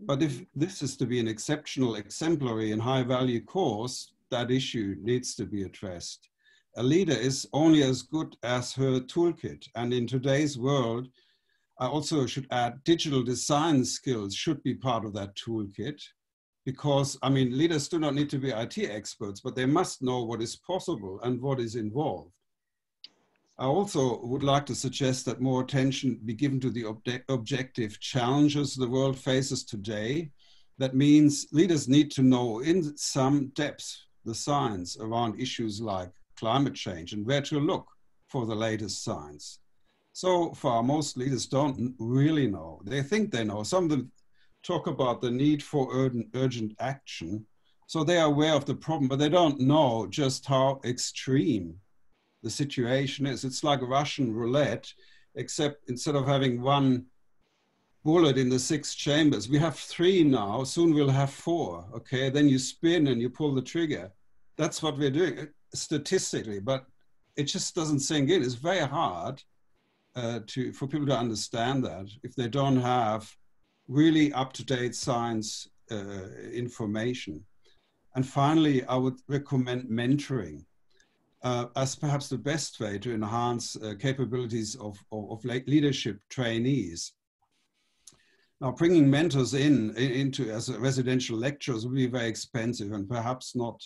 [SPEAKER 8] But if mm-hmm. this is to be an exceptional, exemplary, and high value course, that issue needs to be addressed. A leader is only as good as her toolkit. And in today's world, I also should add digital design skills should be part of that toolkit because I mean, leaders do not need to be IT experts, but they must know what is possible and what is involved. I also would like to suggest that more attention be given to the obje- objective challenges the world faces today. That means leaders need to know in some depth the science around issues like climate change and where to look for the latest science. So far, most leaders don't really know. They think they know. Some of them talk about the need for urgent, urgent action. So they are aware of the problem, but they don't know just how extreme the situation is. It's like a Russian roulette, except instead of having one bullet in the six chambers, we have three now. Soon we'll have four. Okay, then you spin and you pull the trigger. That's what we're doing uh, statistically, but it just doesn't sink in. It's very hard uh, to for people to understand that if they don't have really up-to-date science uh, information. And finally, I would recommend mentoring uh, as perhaps the best way to enhance uh, capabilities of, of, of, leadership trainees. Now, bringing mentors in, in into as residential lectures would be very expensive and perhaps not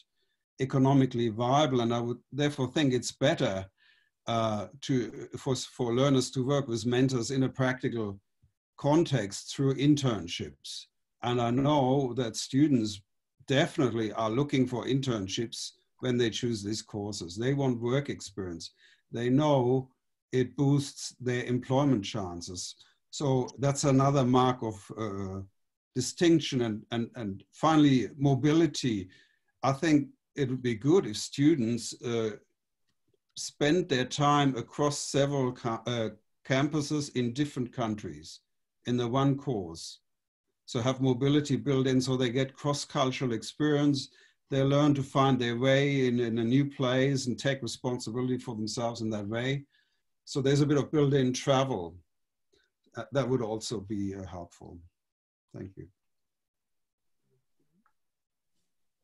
[SPEAKER 8] economically viable. And I would therefore think it's better uh, to for, for learners to work with mentors in a practical context through internships. And I know that students definitely are looking for internships when they choose these courses. They want work experience. They know it boosts their employment chances. So that's another mark of uh, distinction. And, and, and finally, mobility. I think it would be good if students uh, spend their time across several ca uh, campuses in different countries in the one course. So have mobility built in so they get cross-cultural experience. They learn to find their way in, in a new place and take responsibility for themselves in that way. So there's a bit of built-in travel. Uh, that would also be uh, helpful. Thank you.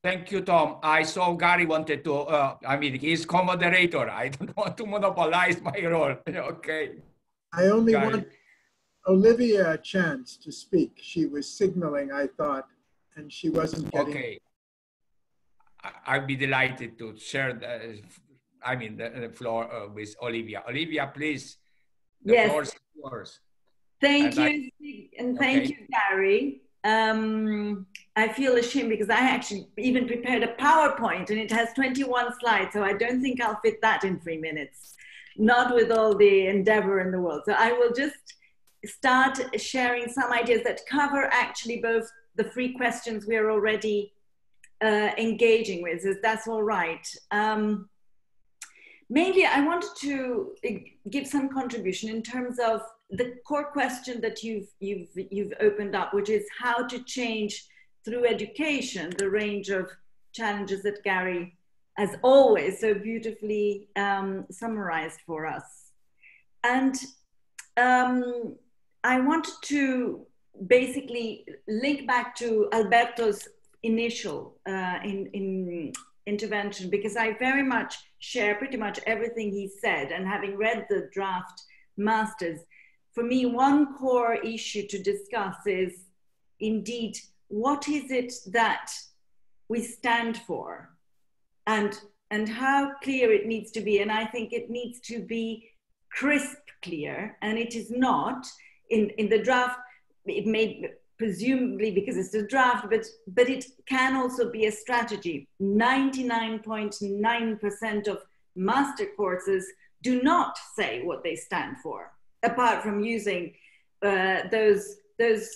[SPEAKER 2] Thank you, Tom. I saw Garry wanted to, uh, I mean, he's co-moderator. I don't want to monopolize my role. okay.
[SPEAKER 1] I only
[SPEAKER 2] Garry.
[SPEAKER 1] want Olivia a chance to speak. She was signaling, I thought, and she wasn't getting.
[SPEAKER 2] Okay. I- I'd be delighted to share the, I mean, the, the floor uh, with Olivia. Olivia, please. The
[SPEAKER 9] Yes.
[SPEAKER 2] floor is yours.
[SPEAKER 9] Thank
[SPEAKER 2] And
[SPEAKER 9] you, Zbig, and thank
[SPEAKER 2] Okay.
[SPEAKER 9] you, Garry. Um, I feel ashamed because I actually even prepared a PowerPoint and it has 21 slides, so I don't think I'll fit that in three minutes, not with all the endeavor in the world. So I will just start sharing some ideas that cover actually both the three questions we're already uh, engaging with, if that's all right. Um, mainly, I wanted to uh, give some contribution in terms of the core question that you've, you've, you've opened up, which is how to change through education the range of challenges that Garry, as always, so beautifully um, summarized for us. And um, I wanted to basically link back to Alberto's initial uh, in, in intervention because I very much share pretty much everything he said. And having read the draft masters, for me, one core issue to discuss is indeed what is it that we stand for and and how clear it needs to be and i think it needs to be crisp clear and it is not in in the draft it may presumably because it's a draft but but it can also be a strategy 99.9% of master courses do not say what they stand for apart from using uh, those those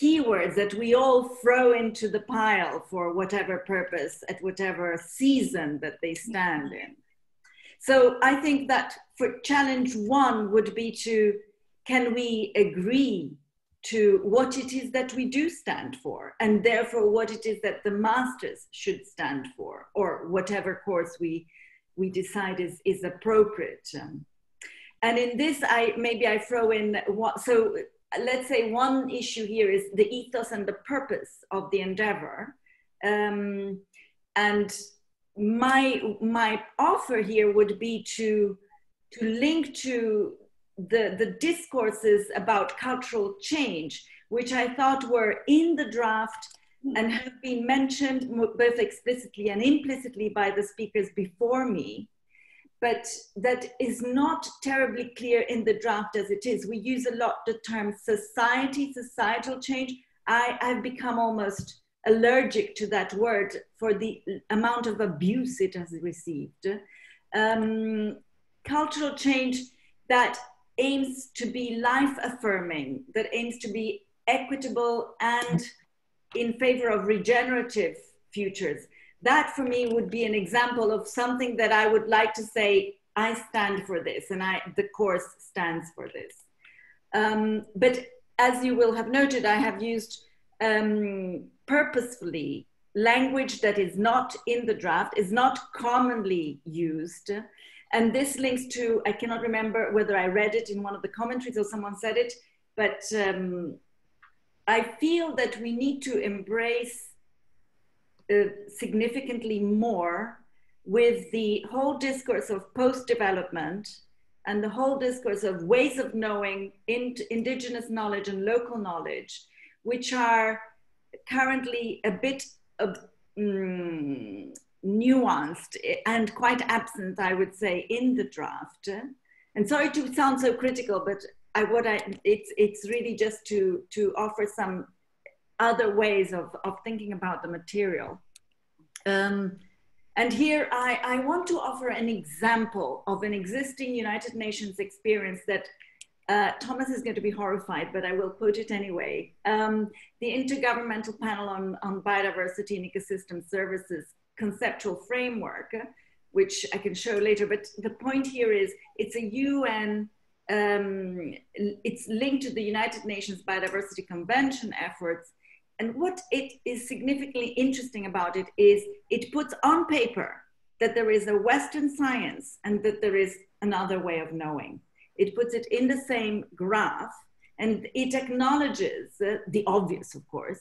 [SPEAKER 9] keywords that we all throw into the pile for whatever purpose at whatever season that they stand in. So I think that for challenge one would be to can we agree to what it is that we do stand for and therefore what it is that the masters should stand for or whatever course we we decide is is appropriate um, and in this i maybe i throw in what so let's say one issue here is the ethos and the purpose of the endeavor. Um, and my, my offer here would be to, to link to the, the discourses about cultural change, which I thought were in the draft and have been mentioned both explicitly and implicitly by the speakers before me but that is not terribly clear in the draft as it is. We use a lot the term society, societal change. I, I've become almost allergic to that word for the amount of abuse it has received. Um, cultural change that aims to be life affirming, that aims to be equitable and in favor of regenerative futures that for me would be an example of something that I would like to say, I stand for this and I, the course stands for this. Um, but as you will have noted, I have used um, purposefully language that is not in the draft, is not commonly used. And this links to, I cannot remember whether I read it in one of the commentaries or someone said it, but um, I feel that we need to embrace uh, significantly more with the whole discourse of post-development and the whole discourse of ways of knowing in, indigenous knowledge and local knowledge, which are currently a bit of, mm, nuanced and quite absent, I would say, in the draft. And sorry to sound so critical, but I, what I, it's, it's really just to, to offer some other ways of, of thinking about the material. Um, and here I, I want to offer an example of an existing United Nations experience that uh, Thomas is going to be horrified, but I will quote it anyway. Um, the Intergovernmental Panel on, on Biodiversity and Ecosystem Services conceptual framework, which I can show later, but the point here is it's a UN, um, it's linked to the United Nations Biodiversity Convention efforts, and what it is significantly interesting about it is it puts on paper that there is a Western science and that there is another way of knowing. It puts it in the same graph and it acknowledges uh, the obvious, of course,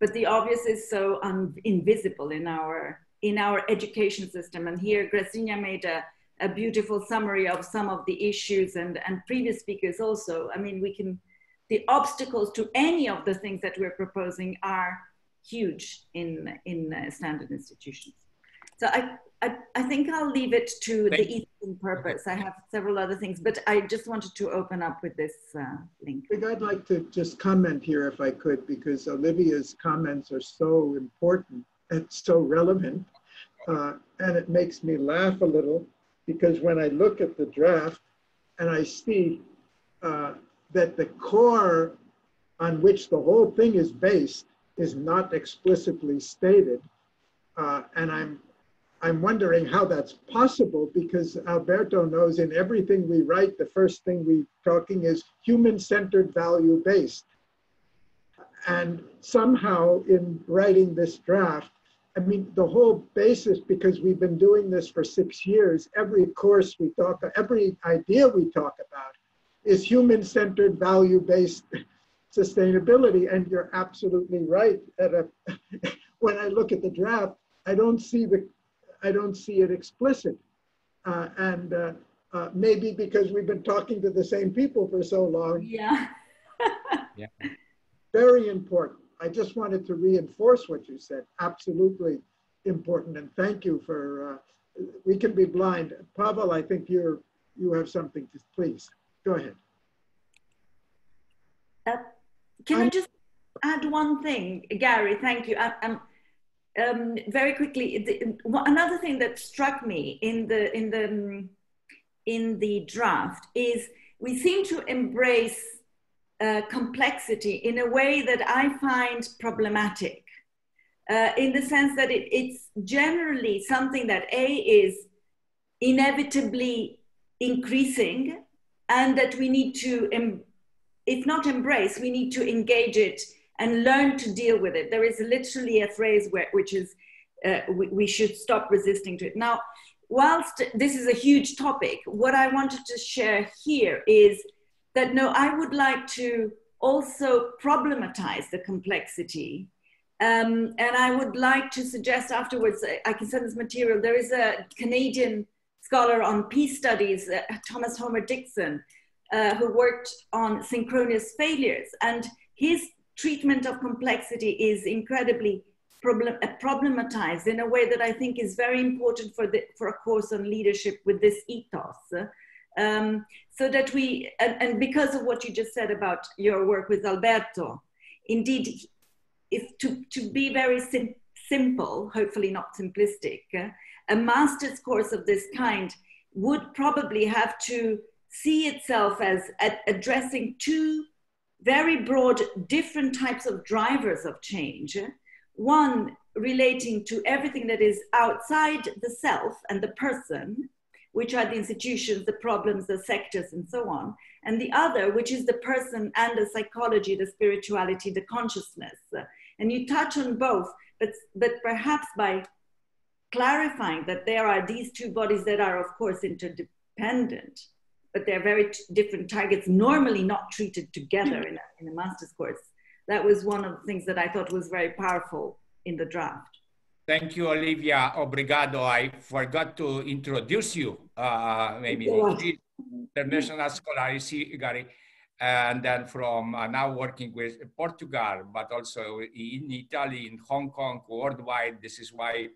[SPEAKER 9] but the obvious is so invisible in our, in our education system. And here Grażyna made a, a beautiful summary of some of the issues and, and previous speakers also. I mean, we can the obstacles to any of the things that we're proposing are huge in, in uh, standard institutions. So I, I, I, think I'll leave it to the Eastern purpose. I have several other things, but I just wanted to open up with this uh, link.
[SPEAKER 1] I think I'd like to just comment here if I could, because Olivia's comments are so important and so relevant. Uh, and it makes me laugh a little because when I look at the draft and I see uh, that the core on which the whole thing is based is not explicitly stated. Uh, and I'm, I'm wondering how that's possible because Alberto knows in everything we write, the first thing we're talking is human-centered value-based. And somehow in writing this draft, I mean, the whole basis, because we've been doing this for six years, every course we talk, about, every idea we talk about is human-centered value-based sustainability. And you're absolutely right. A, when I look at the draft, I don't see the, I don't see it explicit. Uh, and uh, uh, maybe because we've been talking to the same people for so long.
[SPEAKER 9] Yeah.
[SPEAKER 2] yeah.
[SPEAKER 1] Very important. I just wanted to reinforce what you said. Absolutely important. And thank you for, uh, we can be blind. Pavel, I think you're, you have something to, please, go ahead.
[SPEAKER 9] Uh, can I'm, I just add one thing, Garry? Thank you. I, I'm, um, very quickly, the, another thing that struck me in the in the in the draft is we seem to embrace uh, complexity in a way that I find problematic. Uh, in the sense that it, it's generally something that A is inevitably increasing and that we need to em- if not embrace, we need to engage it and learn to deal with it. There is literally a phrase where, which is, uh, we, we should stop resisting to it. Now, whilst this is a huge topic, what I wanted to share here is that no, I would like to also problematize the complexity. Um, and I would like to suggest afterwards, I can send this material. There is a Canadian scholar on peace studies, uh, Thomas Homer Dixon, uh, who worked on synchronous failures. And his treatment of complexity is incredibly problem, uh, problematized in a way that I think is very important for, the, for a course on leadership with this ethos. Um, so that we, and, and, because of what you just said about your work with Alberto, indeed, if to, to be very sim simple, hopefully not simplistic, uh, a master's course of this kind would probably have to see itself as addressing two very broad different types of drivers of change. One relating to everything that is outside the self and the person, which are the institutions, the problems, the sectors, and so on. And the other, which is the person and the psychology, the spirituality, the consciousness. And you touch on both, but, but perhaps by clarifying that there are these two bodies that are, of course, interdependent but they're very different targets, normally not treated together in a, in a master's course. That was one of the things that I thought was very powerful in the draft.
[SPEAKER 2] Thank you, Olivia. Obrigado. I forgot to introduce you, uh, maybe international scholar, Garry, and then from uh, now working with Portugal, but also in Italy, in Hong Kong, worldwide. This is why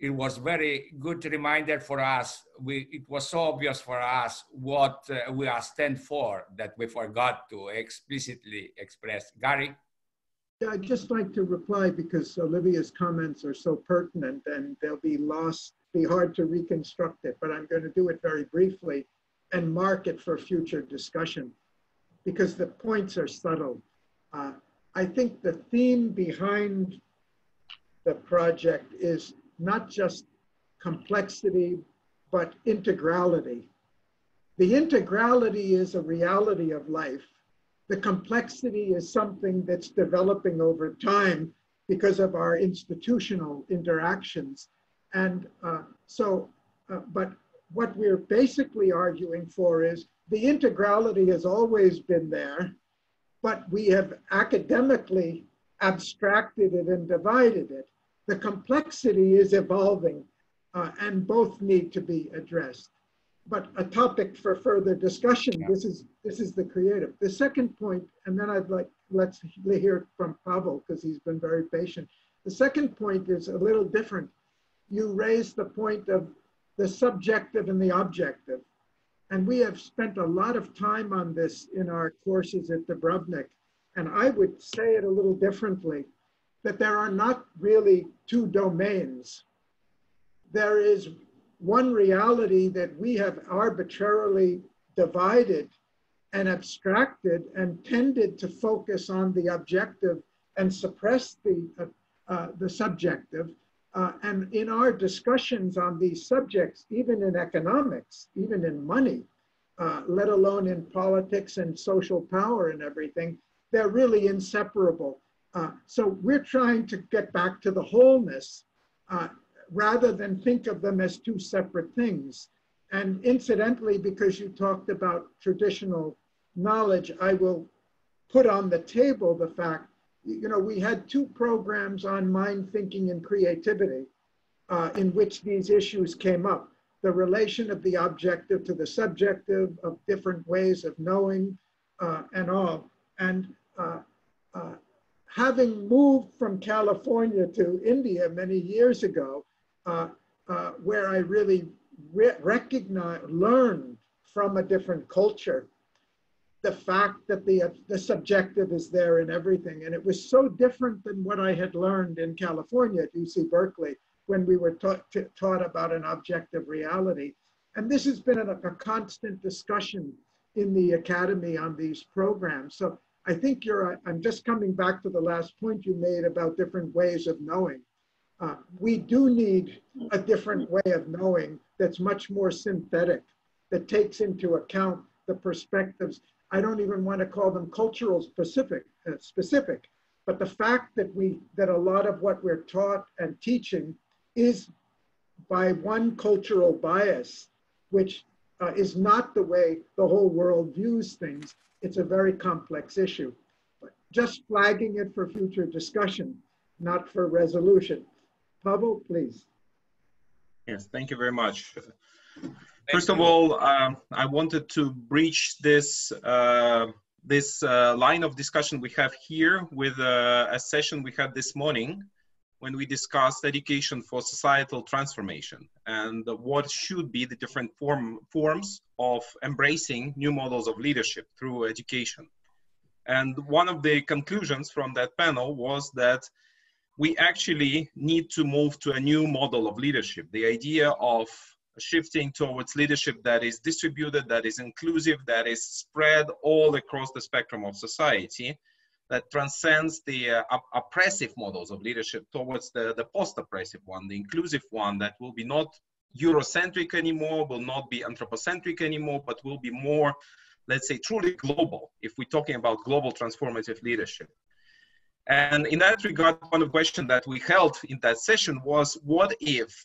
[SPEAKER 2] it was very good reminder for us. We, it was so obvious for us what uh, we are stand for that we forgot to explicitly express.
[SPEAKER 1] Garry? I'd just like to reply because Olivia's comments are so pertinent and they'll be lost, be hard to reconstruct it, but I'm going to do it very briefly and mark it for future discussion because the points are subtle. Uh, I think the theme behind the project is not just complexity, but integrality. The integrality is a reality of life. The complexity is something that's developing over time because of our institutional interactions. And uh, so, uh, but what we're basically arguing for is the integrality has always been there, but we have academically abstracted it and divided it the complexity is evolving uh, and both need to be addressed. But a topic for further discussion, yeah. this is this is the creative. The second point, and then I'd like, let's hear from Pavel because he's been very patient. The second point is a little different. You raised the point of the subjective and the objective. And we have spent a lot of time on this in our courses at Dubrovnik. And I would say it a little differently that there are not really two domains. There is one reality that we have arbitrarily divided and abstracted and tended to focus on the objective and suppress the, uh, uh, the subjective. Uh, and in our discussions on these subjects, even in economics, even in money, uh, let alone in politics and social power and everything, they're really inseparable. Uh, so we're trying to get back to the wholeness uh, rather than think of them as two separate things. And incidentally, because you talked about traditional knowledge, I will put on the table the fact, you know, we had two programs on mind thinking and creativity uh, in which these issues came up. The relation of the objective to the subjective, of different ways of knowing uh, and all. And uh, uh having moved from California to India many years ago, uh, uh, where I really re recognize, learned from a different culture, the fact that the, uh, the subjective is there in everything. And it was so different than what I had learned in California at UC Berkeley when we were taught, taught about an objective reality. And this has been a, a constant discussion in the academy on these programs. So I think you're, I'm just coming back to the last point you made about different ways of knowing. Uh, we do need a different way of knowing that's much more synthetic, that takes into account the perspectives. I don't even want to call them cultural specific, uh, specific, but the fact that we that a lot of what we're taught and teaching is by one cultural bias, which uh, is not the way the whole world views things. It's a very complex issue. But just flagging it for future discussion, not for resolution. Pavel, please.
[SPEAKER 10] Yes, thank you very much. First of all, um, I wanted to breach this uh, this uh, line of discussion we have here with uh, a session we had this morning when we discussed education for societal transformation and what should be the different form, forms of embracing new models of leadership through education. And one of the conclusions from that panel was that we actually need to move to a new model of leadership. The idea of shifting towards leadership that is distributed, that is inclusive, that is spread all across the spectrum of society, that transcends the uh, oppressive models of leadership towards the, the post-oppressive one, the inclusive one that will be not Eurocentric anymore, will not be anthropocentric anymore, but will be more, let's say, truly global, if we're talking about global transformative leadership. And in that regard, one of the questions that we held in that session was, what if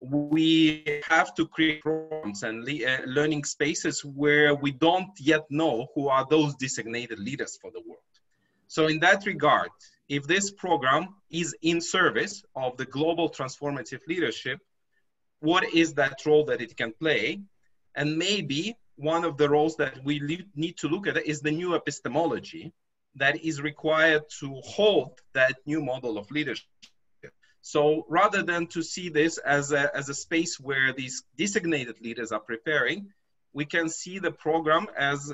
[SPEAKER 10] we have to create programs and le uh, learning spaces where we don't yet know who are those designated leaders for the world? So in that regard, if this program is in service of the global transformative leadership, what is that role that it can play? And maybe one of the roles that we need to look at is the new epistemology that is required to hold that new model of leadership. So rather than to see this as a, as a space where these designated leaders are preparing, we can see the program as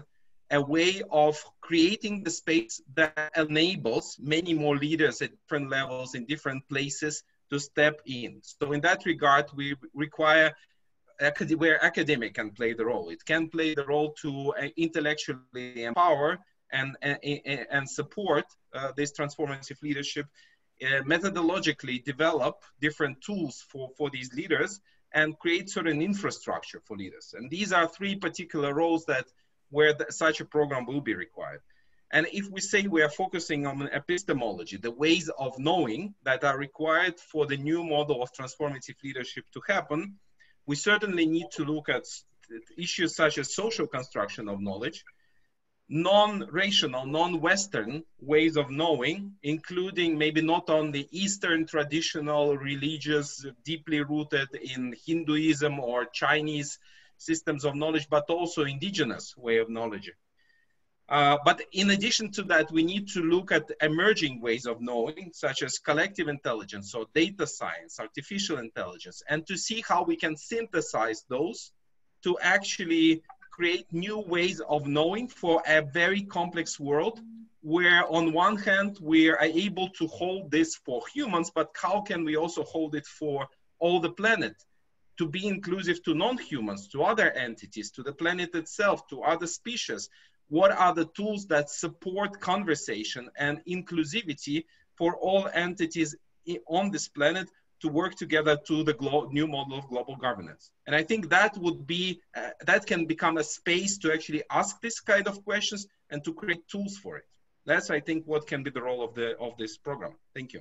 [SPEAKER 10] a way of creating the space that enables many more leaders at different levels in different places to step in. So in that regard, we require where academic can play the role. It can play the role to uh, intellectually empower and, and, and support uh, this transformative leadership, uh, methodologically develop different tools for, for these leaders and create certain infrastructure for leaders. And these are three particular roles that where the, such a program will be required. And if we say we are focusing on epistemology, the ways of knowing that are required for the new model of transformative leadership to happen, we certainly need to look at issues such as social construction of knowledge, non-rational, non-Western ways of knowing, including maybe not only Eastern traditional religious, deeply rooted in Hinduism or Chinese systems of knowledge, but also indigenous way of knowledge. Uh, but in addition to that, we need to look at emerging ways of knowing, such as collective intelligence, so data science, artificial intelligence, and to see how we can synthesize those to actually create new ways of knowing for a very complex world where on one hand we are able to hold this for humans but how can we also hold it for all the planet? To be inclusive to non-humans to other entities to the planet itself to other species. What are the tools that support conversation and inclusivity for all entities on this planet to work together to the new model of global governance. And I think that would be, uh, that can become a space to actually ask this kind of questions and to create tools for it. That's, I think, what can be the role of, the, of this program. Thank you.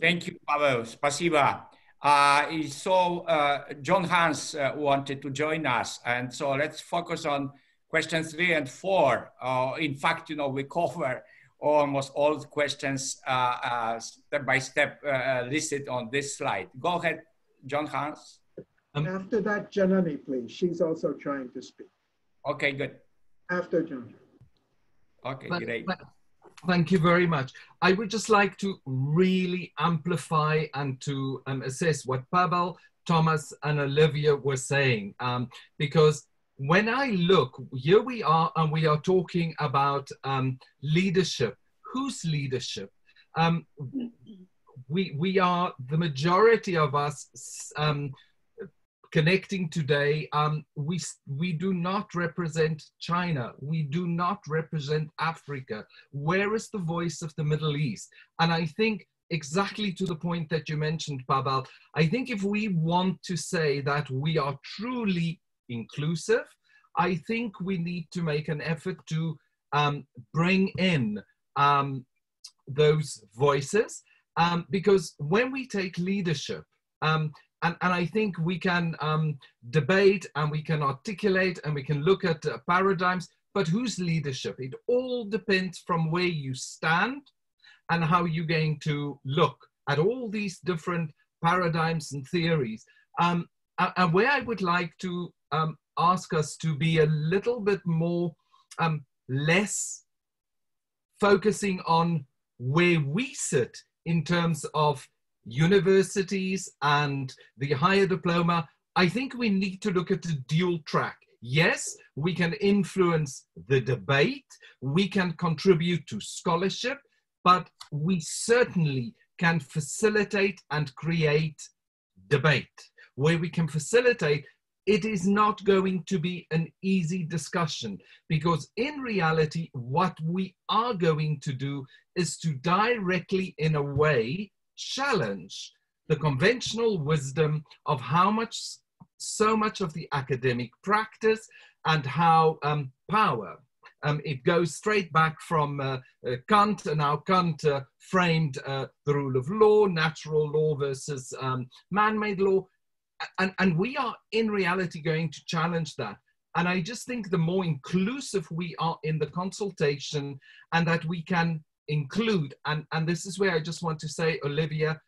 [SPEAKER 2] Thank you, Pavel. Spasiba. Uh, so uh, Jon-Hans uh, wanted to join us. And so let's focus on questions three and four. Uh, in fact, you know, we cover almost all the questions uh, uh, step by step listed on this slide. Go ahead, Jon-Hans.
[SPEAKER 1] Um, After that, Janani, please. She's also trying to speak.
[SPEAKER 2] Okay, good.
[SPEAKER 1] After Jon.
[SPEAKER 2] Okay, but, great. But
[SPEAKER 11] Thank you very much. I would just like to really amplify and to um, assess what Pavel, Thomas, and Olivia were saying, um, because when I look, here we are, and we are talking about um, leadership. Whose leadership? Um, we we are the majority of us um, connecting today, um, we, we do not represent China. We do not represent Africa. Where is the voice of the Middle East? And I think exactly to the point that you mentioned, Pavel, I think if we want to say that we are truly inclusive, I think we need to make an effort to um, bring in um, those voices um, because when we take leadership, um, and, and I think we can um, debate and we can articulate and we can look at uh, paradigms, but whose leadership? It all depends from where you stand and how you're going to look at all these different paradigms and theories. Um, and where I would like to um, ask us to be a little bit more um, less focusing on where we sit in terms of universities and the higher diploma, I think we need to look at the dual track. Yes, we can influence the debate, we can contribute to scholarship, but we certainly can facilitate and create debate. Where we can facilitate, it is not going to be an easy discussion because in reality, what we are going to do is to directly, in a way, challenge the conventional wisdom of how much so much of the academic practice and how um, power um, it goes straight back from uh, uh, Kant, and now Kant uh, framed uh, the rule of law, natural law versus um, man-made law, and, and we are in reality going to challenge that. And I just think the more inclusive we are in the consultation and that we can include, and, and this is where I just want to say, Olivia,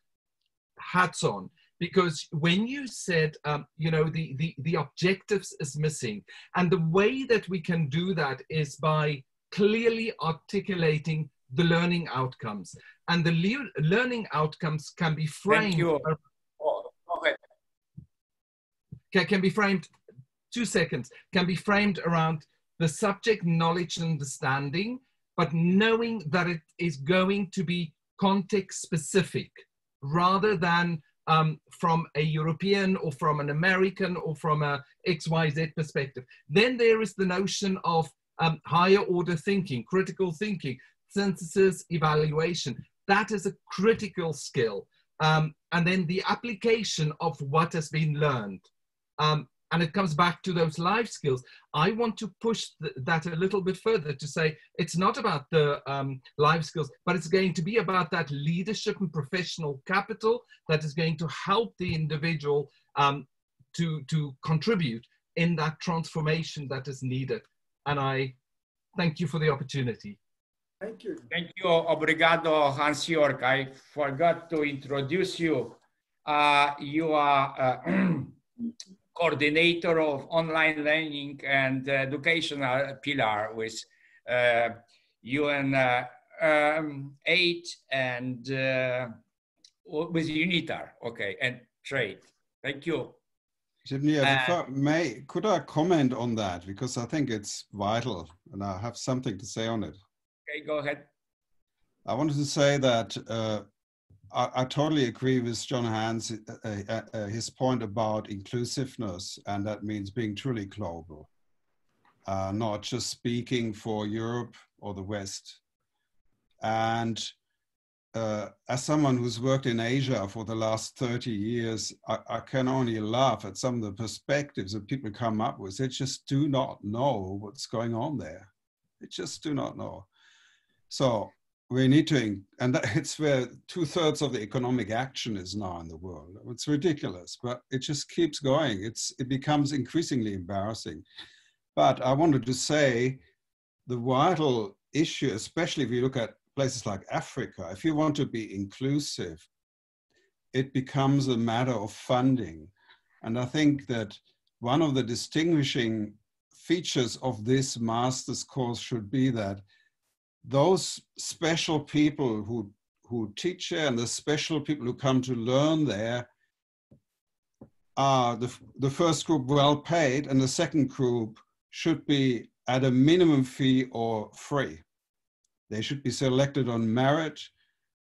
[SPEAKER 11] hats on. Because when you said, um, you know, the, the, the objectives is missing, and the way that we can do that is by clearly articulating the learning outcomes. And the le learning outcomes can be framed. Thank you. Oh, okay. Can, can be framed, two seconds, can be framed around the subject knowledge and understanding but knowing that it is going to be context specific rather than um, from a European or from an American or from a XYZ perspective. Then there is the notion of um, higher order thinking, critical thinking, synthesis, evaluation. That is a critical skill. Um, and then the application of what has been learned. Um, and it comes back to those life skills. I want to push th that a little bit further to say it's not about the um, life skills but it's going to be about that leadership and professional capital that is going to help the individual um, to to contribute in that transformation that is needed. And i thank you for the opportunity.
[SPEAKER 1] Thank you.
[SPEAKER 2] Thank you obrigado hans Jörg. i forgot to introduce you. Uh, you are uh, coordinator of online learning and educational pillar with uh, UN uh, um, 8 and uh, with UNITAR, okay, and trade. Thank you.
[SPEAKER 8] Uh, may, could I comment on that? Because I think it's vital and I have something to say on it.
[SPEAKER 2] Okay, go ahead.
[SPEAKER 8] I wanted to say that uh, I, I, totally agree with Jon-Hans, uh, uh, uh, his point about inclusiveness, and that means being truly global. uh, not just speaking for Europe or the West. And uh, as someone who's worked in Asia for the last 30 years, I, I, can only laugh at some of the perspectives that people come up with. They just do not know what's going on there. They just do not know. So we need to, and it's where two thirds of the economic action is now in the world. It's ridiculous, but it just keeps going. It's, it becomes increasingly embarrassing. But I wanted to say the vital issue, especially if you look at places like Africa, if you want to be inclusive, it becomes a matter of funding. And I think that one of the distinguishing features of this master's course should be that those special people who, who teach there and the special people who come to learn there are the, the first group well paid and the second group should be at a minimum fee or free. They should be selected on merit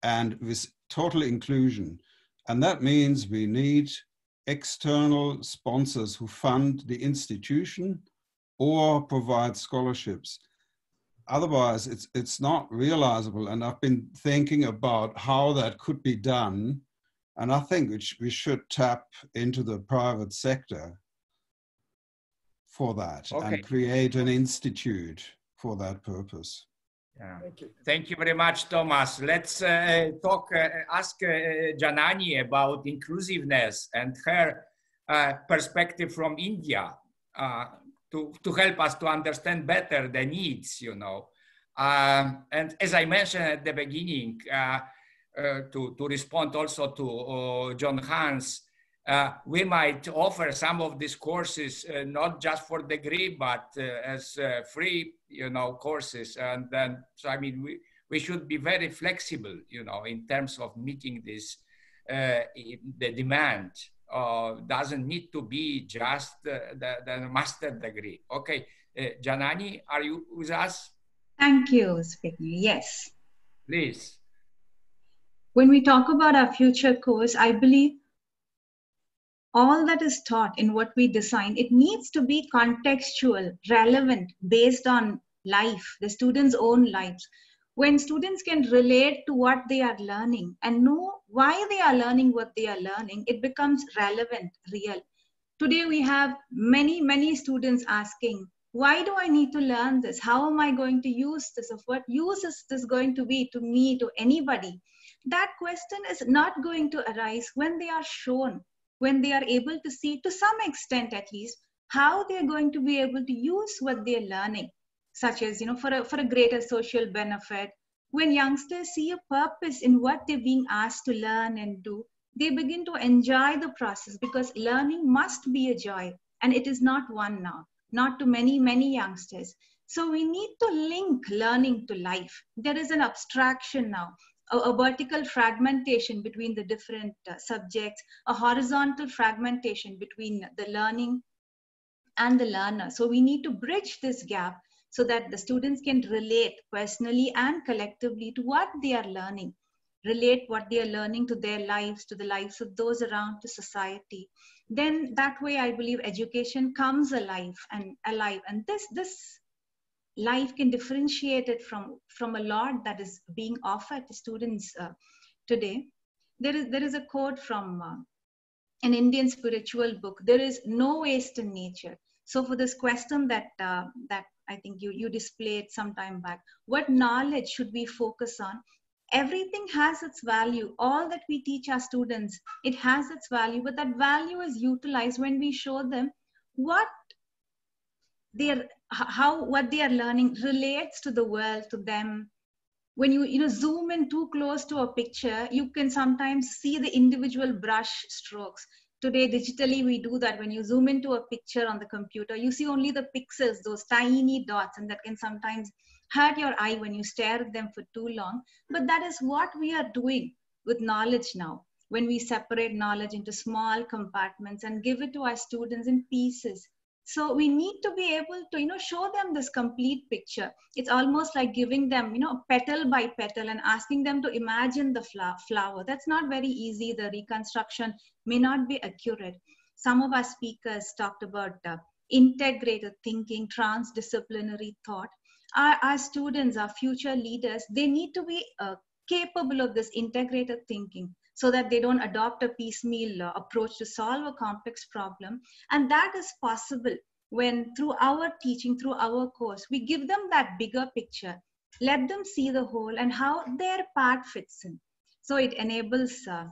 [SPEAKER 8] and with total inclusion. And that means we need external sponsors who fund the institution or provide scholarships. Otherwise, it's, it's not realizable. And I've been thinking about how that could be done. And I think we should tap into the private sector for that okay. and create an institute for that purpose.
[SPEAKER 2] Yeah. Thank you. Thank you very much, Thomas. Let's uh, talk, uh, ask uh, Janani about inclusiveness and her uh, perspective from India uh, to, to help us to understand better the needs, you know. Um, and as I mentioned at the beginning, uh, to, to respond also to Jon-Hans, uh, we might offer some of these courses uh, not just for degree but uh, as uh, free you know courses and then so i mean we, we should be very flexible you know in terms of meeting this uh, the demand uh, doesn't need to be just the, the master degree. Okay janani are you with us?
[SPEAKER 12] Thank you speaking yes.
[SPEAKER 2] Please.
[SPEAKER 12] When we talk about our future course i believe all that is taught in what we design, it needs to be contextual, relevant, based on life, the students' own lives. When students can relate to what they are learning and know why they are learning what they are learning, it becomes relevant, real. Today, we have many, many students asking, why do I need to learn this? How am I going to use this? Of what use is this going to be to me, to anybody? That question is not going to arise when they are shown when they are able to see to some extent at least how they're going to be able to use what they're learning such as you know for a, for a greater social benefit. When youngsters see a purpose in what they're being asked to learn and do they begin to enjoy the process because learning must be a joy and it is not one now not to many many youngsters. So we need to link learning to life. There is an abstraction now a, a vertical fragmentation between the different uh, subjects, a horizontal fragmentation between the learning and the learner. So we need to bridge this gap so that the students can relate personally and collectively to what they are learning, relate what they are learning to their lives, to the lives of those around, to society. Then that way, I believe education comes alive and alive. And this, this life can differentiate it from, from a lot that is being offered to students uh, today. There is, there is a quote from uh, an Indian spiritual book, there is no waste in nature. So for this question that, uh, that I think you, you displayed some time back, what knowledge should we focus on? Everything has its value. All that we teach our students, it has its value, but that value is utilized when we show them what they're how what they are learning relates to the world to them when you you know zoom in too close to a picture you can sometimes see the individual brush strokes today digitally we do that. When you zoom into a picture on the computer you see only the pixels those tiny dots and that can sometimes hurt your eye when you stare at them for too long. But that is what we are doing with knowledge now. When we separate knowledge into small compartments and give it to our students in pieces so we need to be able to you know show them this complete picture. It's almost like giving them you know petal by petal and asking them to imagine the flower. That's not very easy. The reconstruction may not be accurate. Some of our speakers talked about uh, integrated thinking, transdisciplinary thought. Our, our students, our future leaders, they need to be uh, capable of this integrated thinking so that they don't adopt a piecemeal uh, approach to solve a complex problem. And that is possible when through our teaching, through our course, we give them that bigger picture, let them see the whole and how their part fits in. So it enables uh,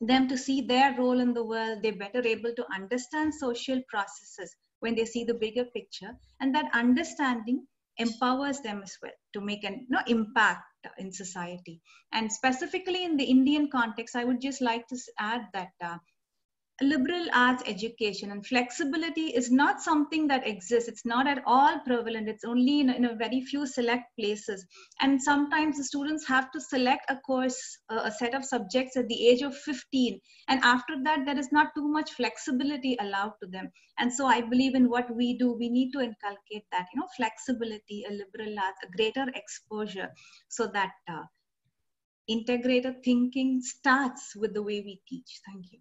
[SPEAKER 12] them to see their role in the world. They're better able to understand social processes when they see the bigger picture. And that understanding empowers them as well to make an you know, impact in society. And specifically in the Indian context, I would just like to add that uh, liberal arts education and flexibility is not something that exists. It's not at all prevalent. It's only in, in a very few select places. And sometimes the students have to select a course, uh, a set of subjects at the age of 15. And after that, there is not too much flexibility allowed to them. And so I believe in what we do, we need to inculcate that, you know, flexibility, a liberal arts, a greater exposure so that uh, integrated thinking starts with the way we teach. Thank you.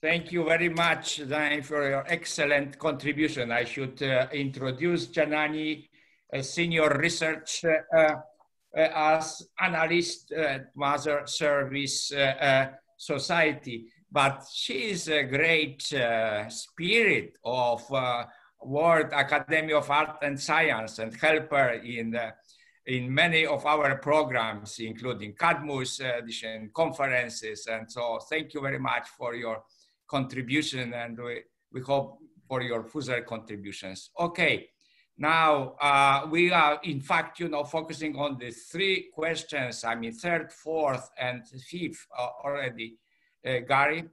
[SPEAKER 2] Thank you very much, Dani, for your excellent contribution. I should uh, introduce Janani, a senior research uh, uh, as analyst at Mother Service uh, uh, Society, but she is a great spirit of World Academy of Art and Science and helper in in many of our programs, including Cadmus edition conferences. And so thank you very much for your contribution and we, we hope for your further contributions. Okay, now uh, we are in fact, you know, focusing on the three questions, I mean, third, fourth, and fifth uh, already. Uh, Garry,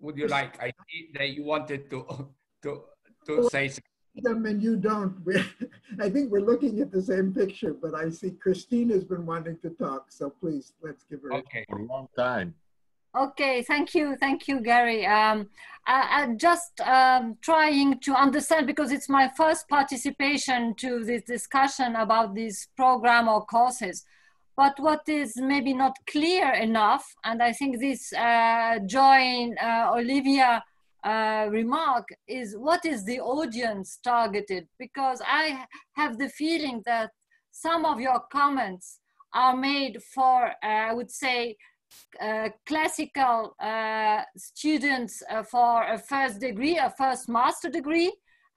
[SPEAKER 2] would you like, I see that you wanted to, to, to say something.
[SPEAKER 1] Them and you don't. We're, I think we're looking at the same picture, but I see Christine has been wanting to talk, so please let's give her.
[SPEAKER 2] Okay,
[SPEAKER 3] for a long time.
[SPEAKER 5] Okay, thank you, thank you, Garry. Um, I, just um, trying to understand because it's my first participation to this discussion about this program or courses. But what is maybe not clear enough, and I think this uh, join uh, Olivia uh, remark is what is the audience targeted? Because I have the feeling that some of your comments are made for, uh, I would say, uh, classical uh, students uh, for a first degree, a first master degree,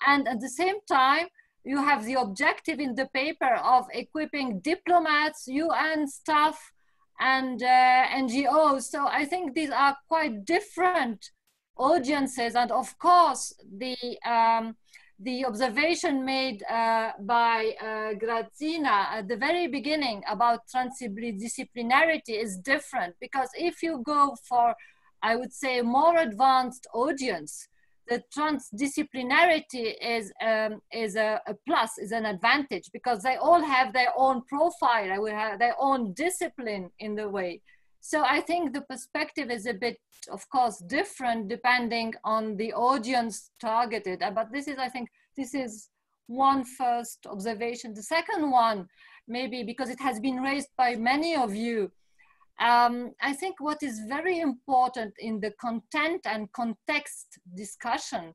[SPEAKER 5] and at the same time, you have the objective in the paper of equipping diplomats, UN staff, and uh, NGOs. So I think these are quite different audiences, and of course, the um, the observation made uh, by uh, Grażyna at the very beginning about transdisciplinarity is different because if you go for, I would say, more advanced audience, the transdisciplinarity is, um, is a, a, plus, is an advantage because they all have their own profile, they have their own discipline in the way. So I think the perspective is a bit, of course, different depending on the audience targeted. Uh, but this is, I think, this is one first observation. The second one, maybe because it has been raised by many of you, um, I think what is very important in the content and context discussion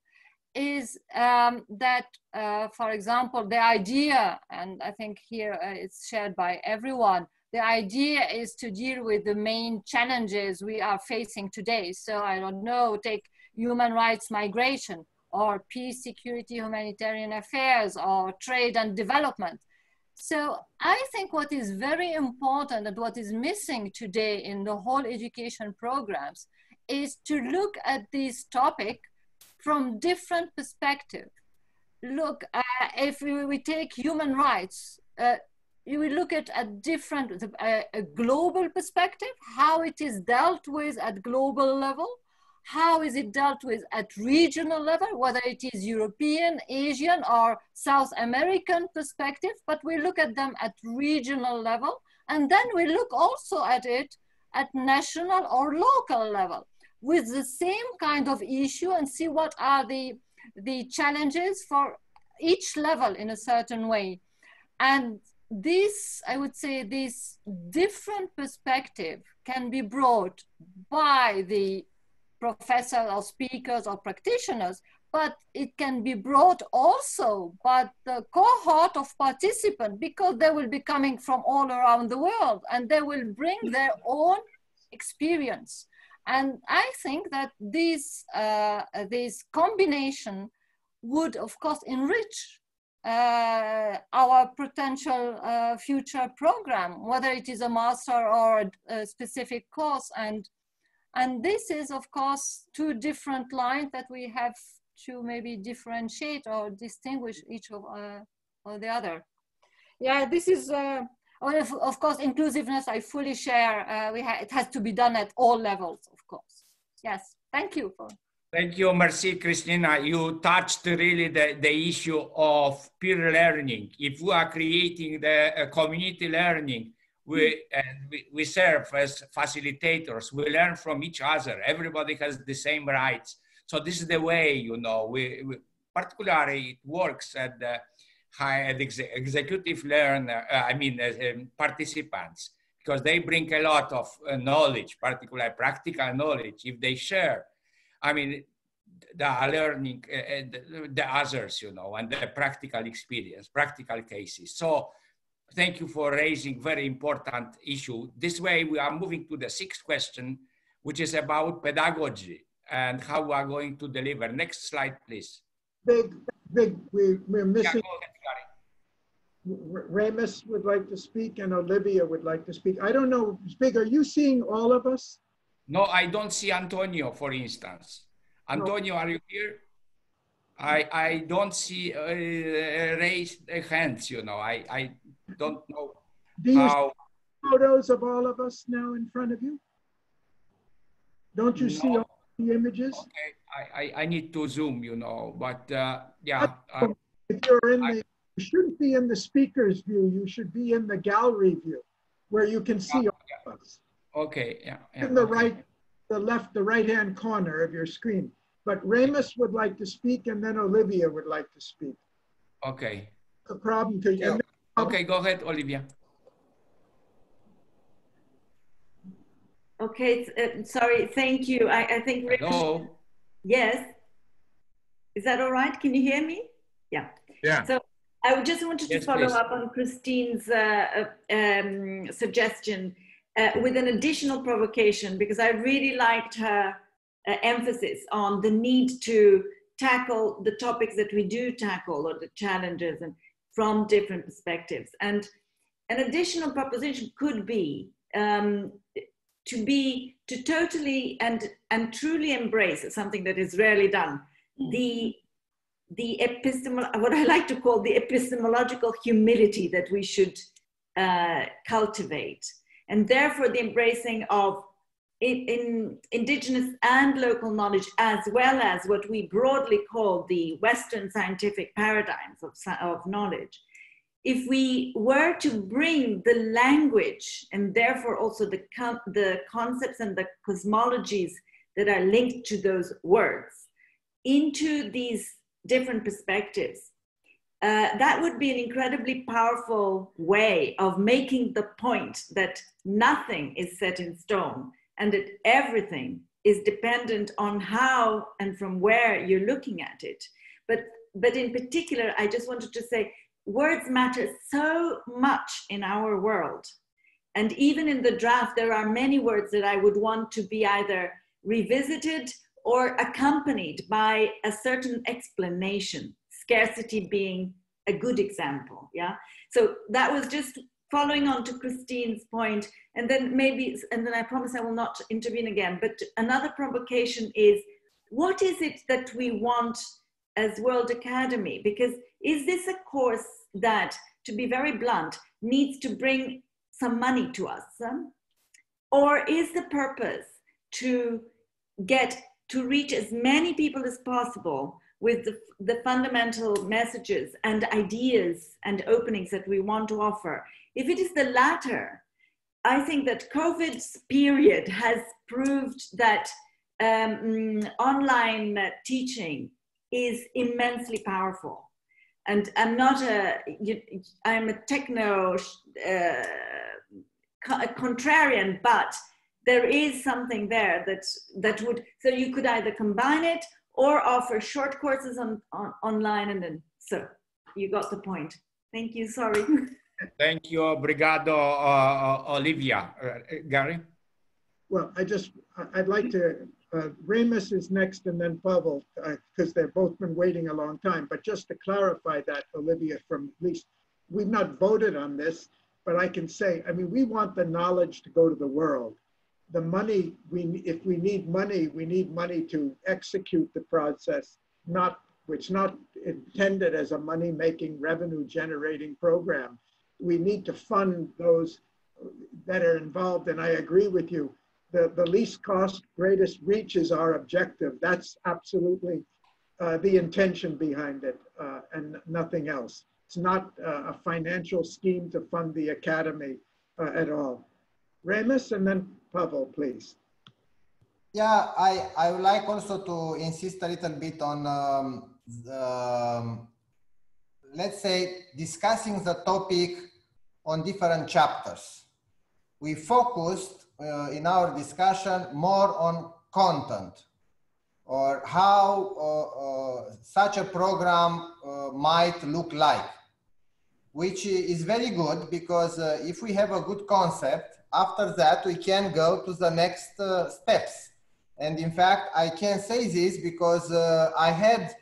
[SPEAKER 5] is um, that, uh, for example, the idea, and I think here uh, it's shared by everyone, the idea is to deal with the main challenges we are facing today. So I don't know, take human rights migration or peace, security, humanitarian affairs or trade and development. So I think what is very important and what is missing today in the whole education programs is to look at this topic from different perspective. Look, uh, if we, take human rights, uh, you will look at a different, a, a global perspective, how it is dealt with at global level, how is it dealt with at regional level, whether it is European, Asian, or South American perspective, but we look at them at regional level, and then we look also at it at national or local level with the same kind of issue and see what are the, the challenges for each level in a certain way. And this, I would say, this different perspective can be brought by the professors or speakers or practitioners, but it can be brought also by the cohort of participants because they will be coming from all around the world and they will bring their own experience. And I think that this, uh, this combination would, of course, enrich uh, our potential uh, future program, whether it is a master or a, specific course. And, and this is, of course, two different lines that we have to maybe differentiate or distinguish each of uh, or the other. Yeah, this is, uh, of course, inclusiveness, I fully share. Uh, we it has to be done at all levels, of course. Yes, thank you. For
[SPEAKER 2] Thank you, merci, Christina. You touched really the, the issue of peer learning. If we are creating the uh, community learning, we, and we, we serve as facilitators, we learn from each other. Everybody has the same rights. So this is the way, you know, we, we particularly it works at the high at ex executive learner, uh, I mean, uh, um, participants, because they bring a lot of uh, knowledge, particularly practical knowledge. If they share, I mean, the learning, uh, uh, the, the others, you know, and the practical experience, practical cases. So thank you for raising very important issue. This way we are moving to the sixth question, which is about pedagogy and how we are going to deliver. Next slide, please.
[SPEAKER 1] Zbig, big, we, we're missing. Yeah, Remus would like to speak and Olivia would like to speak. I don't know, Zbig, are you seeing all of us?
[SPEAKER 2] No, I don't see Antonio, for instance. Antonio, no. are you here? I, I don't see uh, raised hands, you know. I, I don't know
[SPEAKER 1] Do you how. photos of all of us now in front of you? Don't you no. see all the images?
[SPEAKER 2] Okay, I, I, I need to zoom, you know, but uh, yeah. Uh,
[SPEAKER 1] if you're in I, the, you shouldn't be in the speaker's view, you should be in the gallery view where you can see all
[SPEAKER 2] of us. Okay, yeah. yeah
[SPEAKER 1] in the
[SPEAKER 2] okay.
[SPEAKER 1] right, the left, the right-hand corner of your screen. But Remus would like to speak and then Olivia would like to speak.
[SPEAKER 2] Okay.
[SPEAKER 1] The problem to
[SPEAKER 2] you. Okay, go ahead, Olivia.
[SPEAKER 9] Okay, uh, sorry, thank you. I, I think.
[SPEAKER 2] Hello.
[SPEAKER 9] Yes. Is that all right? Can you hear me? Yeah.
[SPEAKER 3] Yeah.
[SPEAKER 9] So I just wanted to follow please. up on Christine's uh, uh, um, suggestion uh, with an additional provocation because I really liked her uh, emphasis on the need to tackle the topics that we do tackle or the challenges and from different perspectives. And an additional proposition could be um, to be to totally and and truly embrace something that is rarely done the the epistemol what I like to call the epistemological humility that we should uh, cultivate, and therefore the embracing of in, in, indigenous and local knowledge, as well as what we broadly call the Western scientific paradigms of, of knowledge. If we were to bring the language and therefore also the, the concepts and the cosmologies that are linked to those words into these different perspectives, uh, that would be an incredibly powerful way of making the point that nothing is set in stone and that everything is dependent on how and from where you're looking at it. But, but in particular, I just wanted to say words matter so much in our world. And even in the draft, there are many words that I would want to be either revisited or accompanied by a certain explanation, scarcity being a good example. Yeah. So that was just following on to Christine's point, and then maybe, and then I promise I will not intervene again. But another provocation is what is it that we want as World Academy? Because is this a course that, to be very blunt, needs to bring some money to us? Or is the purpose to get to reach as many people as possible with the, the fundamental messages and ideas and openings that we want to offer. If it is the latter, I think that COVID's period has proved that um, online teaching is immensely powerful. And I'm not a, I'm a techno uh, contrarian, but there is something there that that would so you could either combine it or offer short courses on, on online and then so you got the point. Thank you sorry.
[SPEAKER 2] Thank you obrigado uh, uh olivia. Uh, Garry?
[SPEAKER 1] Well i just i'd like to uh, Remus is next and then Pavel, because uh, they've both been waiting a long time. But just to clarify that, Olivia, from at least, we've not voted on this, but I can say, I mean, we want the knowledge to go to the world the money, we, if we need money, we need money to execute the process, not, which not intended as a money-making, revenue-generating program. We need to fund those that are involved, and I agree with you. The, the least cost, greatest reach is our objective. That's absolutely uh, the intention behind it uh, and nothing else. It's not uh, a financial scheme to fund the academy uh, at all. Remus and then Pavel, please.
[SPEAKER 4] Yeah, I, I would like also to insist a little bit on, um, the, um, let's say, discussing the topic on different chapters. We focused uh, in our discussion more on content or how uh, uh, such a program uh, might look like, which is very good because uh, if we have a good concept, after that we can go to the next uh, steps. And in fact i can say this because uh, i had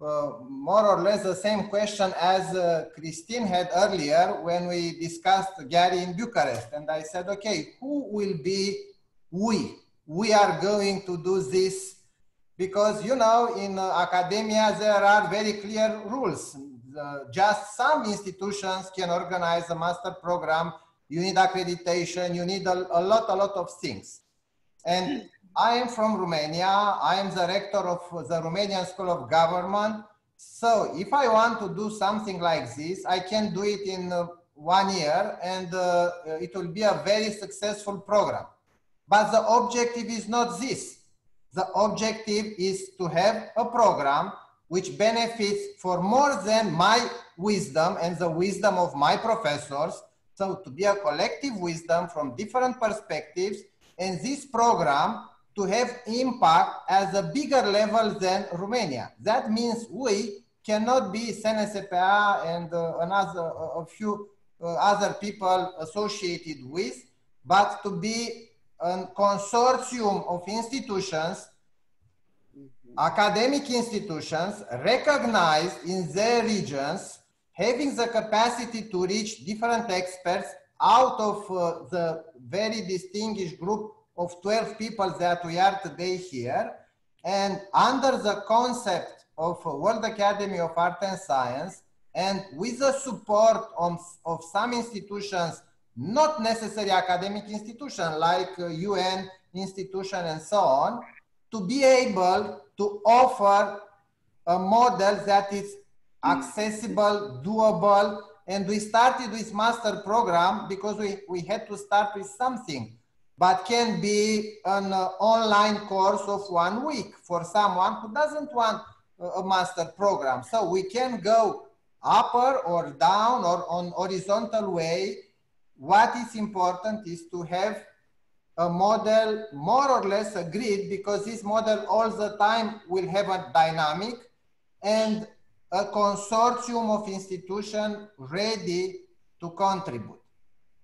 [SPEAKER 4] uh, more or less the same question as uh, christine had earlier when we discussed Garry in bucharest. And i said okay who will be we? We are going to do this because you know in uh, academia there are very clear rules. Just some institutions can organize a master program you need accreditation, you need a, a lot, a lot of things. And I am from Romania. I am the rector of the Romanian School of Government. So if I want to do something like this, I can do it in uh, one year and uh, it will be a very successful program. But the objective is not this. The objective is to have a program which benefits for more than my wisdom and the wisdom of my professors, so to be a collective wisdom from different perspectives and this program to have impact as a bigger level than Romania. That means we cannot be SNSPA and uh, another, uh, a few uh, other people associated with, but to be a consortium of institutions, academic institutions recognized in their regions having the capacity to reach different experts out of uh, the very distinguished group of 12 people that we are today here. And under the concept of World Academy of Art and Science, and with the support of, of some institutions, not necessarily academic institutions like uh, UN institution and so on, to be able to offer a model that is accessible, doable. And we started with master program because we, we had to start with something, but can be an uh, online course of one week for someone who doesn't want a master program. So we can go upper or down or on horizontal way. What is important is to have a model more or less agreed because this model all the time will have a dynamic and a consortium of institutions ready to contribute.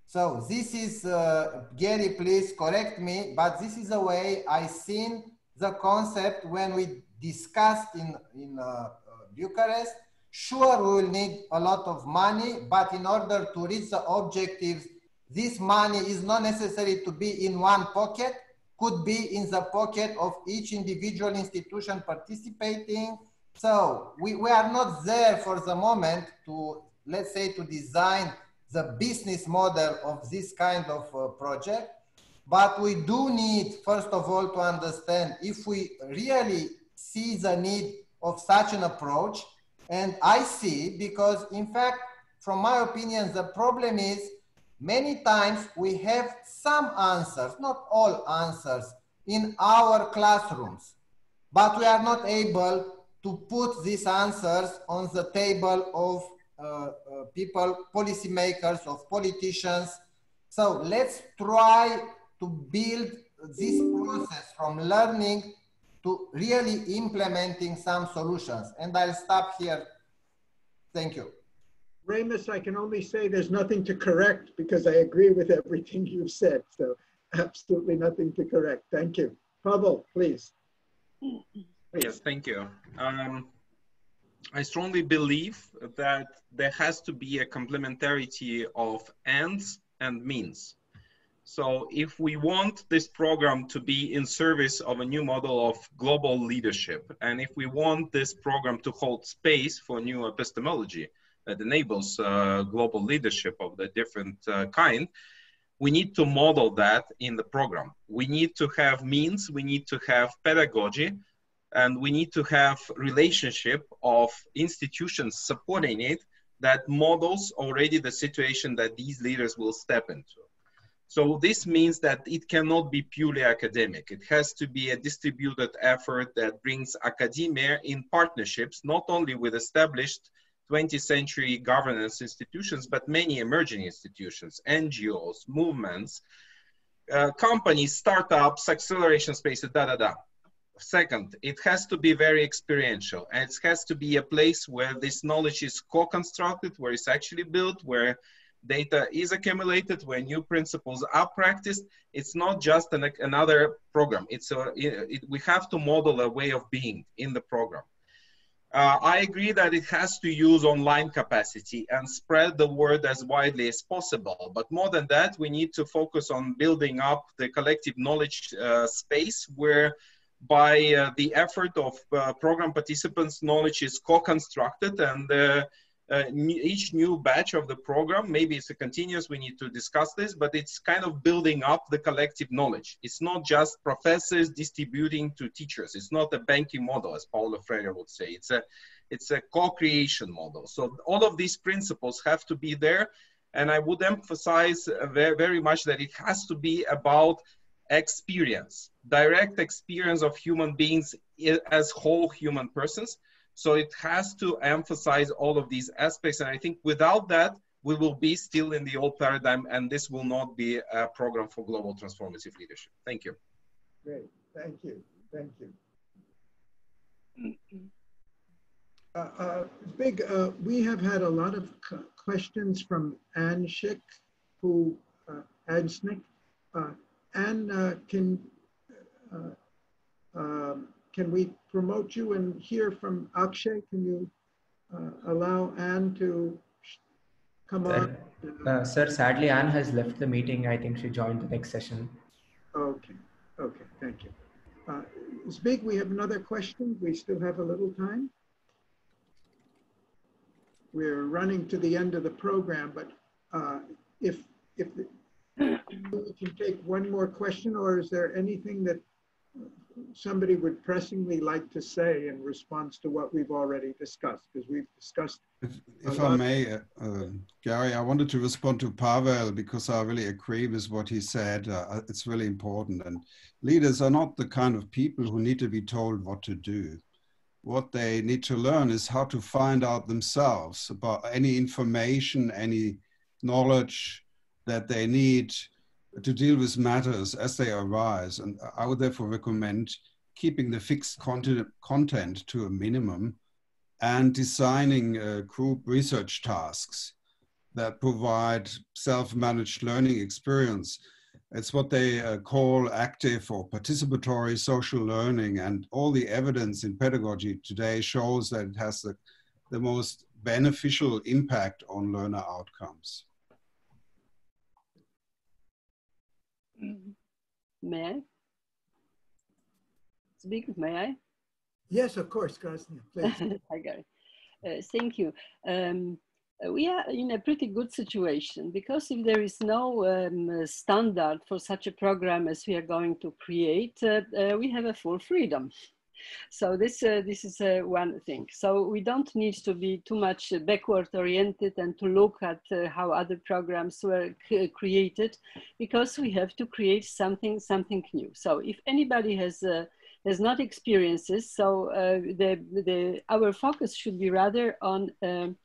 [SPEAKER 4] So this is, uh, Garry, please correct me, but this is the way I seen the concept when we discussed in, in uh, uh, Bucharest. Sure, we will need a lot of money, but in order to reach the objectives, this money is not necessary to be in one pocket, could be in the pocket of each individual institution participating, so we, we are not there for the moment to, let's say, to design the business model of this kind of uh, project. But we do need, first of all, to understand if we really see the need of such an approach. And I see, because in fact, from my opinion, the problem is many times we have some answers, not all answers, in our classrooms, but we are not able to put these answers on the table of uh, uh, people, policymakers, of politicians. So let's try to build this process from learning to really implementing some solutions. And I'll stop here. Thank you.
[SPEAKER 1] Remus, I can only say there's nothing to correct because I agree with everything you've said. So absolutely nothing to correct. Thank you. Pavel, please.
[SPEAKER 10] Yes, thank you. Um, I strongly believe that there has to be a complementarity of ends and means. So if we want this program to be in service of a new model of global leadership, and if we want this program to hold space for new epistemology that enables uh, global leadership of the different uh, kind, we need to model that in the program. We need to have means, we need to have pedagogy, and we need to have relationship of institutions supporting it that models already the situation that these leaders will step into. So this means that it cannot be purely academic. It has to be a distributed effort that brings academia in partnerships, not only with established 20th century governance institutions, but many emerging institutions, NGOs, movements, uh, companies, startups, acceleration spaces, da da da. Second, it has to be very experiential and it has to be a place where this knowledge is co-constructed, where it's actually built, where data is accumulated, where new principles are practiced. It's not just an, another program. It's a, it, we have to model a way of being in the program. Uh, I agree that it has to use online capacity and spread the word as widely as possible. But more than that, we need to focus on building up the collective knowledge uh, space where by uh, the effort of uh, program participants, knowledge is co-constructed and uh, uh, each new batch of the program, maybe it's a continuous, we need to discuss this, but it's kind of building up the collective knowledge. It's not just professors distributing to teachers. It's not a banking model, as Paulo Freire would say. It's a, it's a co-creation model. So all of these principles have to be there. And I would emphasize very, very much that it has to be about experience, direct experience of human beings as whole human persons. So it has to emphasize all of these aspects. And I think without that, we will be still in the old paradigm and this will not be a program for global transformative leadership. Thank you.
[SPEAKER 1] Great, thank you, thank you. Uh, uh, Zbig, uh, we have had a lot of questions from Anne Snick, who, uh, Anne Snick, uh, Anne, uh, can, um, can we promote you and hear from Akshay? Can you uh, allow Anne to come
[SPEAKER 13] sir,
[SPEAKER 1] on?
[SPEAKER 13] Uh, sir, sadly, Anne has left the meeting. I think she joined the next session.
[SPEAKER 1] Okay, okay, thank you. Uh, Zbig, we have another question. We still have a little time. We're running to the end of the program, but uh, if, if the, we can take one more question, or is there anything that somebody would pressingly like to say in response to what we've already discussed? Because we've discussed.
[SPEAKER 8] If, if I may, uh, uh, Garry, I wanted to respond to Pavel because I really agree with what he said. Uh, it's really important. And leaders are not the kind of people who need to be told what to do. What they need to learn is how to find out themselves about any information, any knowledge, that they need to deal with matters as they arise. And I would therefore recommend keeping the fixed content, content to a minimum and designing uh, group research tasks that provide self-managed learning experience. It's what they uh, call active or participatory social learning. And all the evidence in pedagogy today shows that it has the, the most beneficial impact on learner outcomes.
[SPEAKER 7] May I? Zbig, may I?
[SPEAKER 1] Yes, of course, Grażyna, please.
[SPEAKER 7] Hi, Garry. Uh, thank you. Um, uh, we are in a pretty good situation because if there is no um, standard for such a program as we are going to create, uh, uh we have a full freedom. So this, uh, this is uh, one thing. So we don't need to be too much backward oriented and to look at uh, how other programs were created because we have to create something, something new. So if anybody has has not experiences, so the, the, our focus should be rather on um,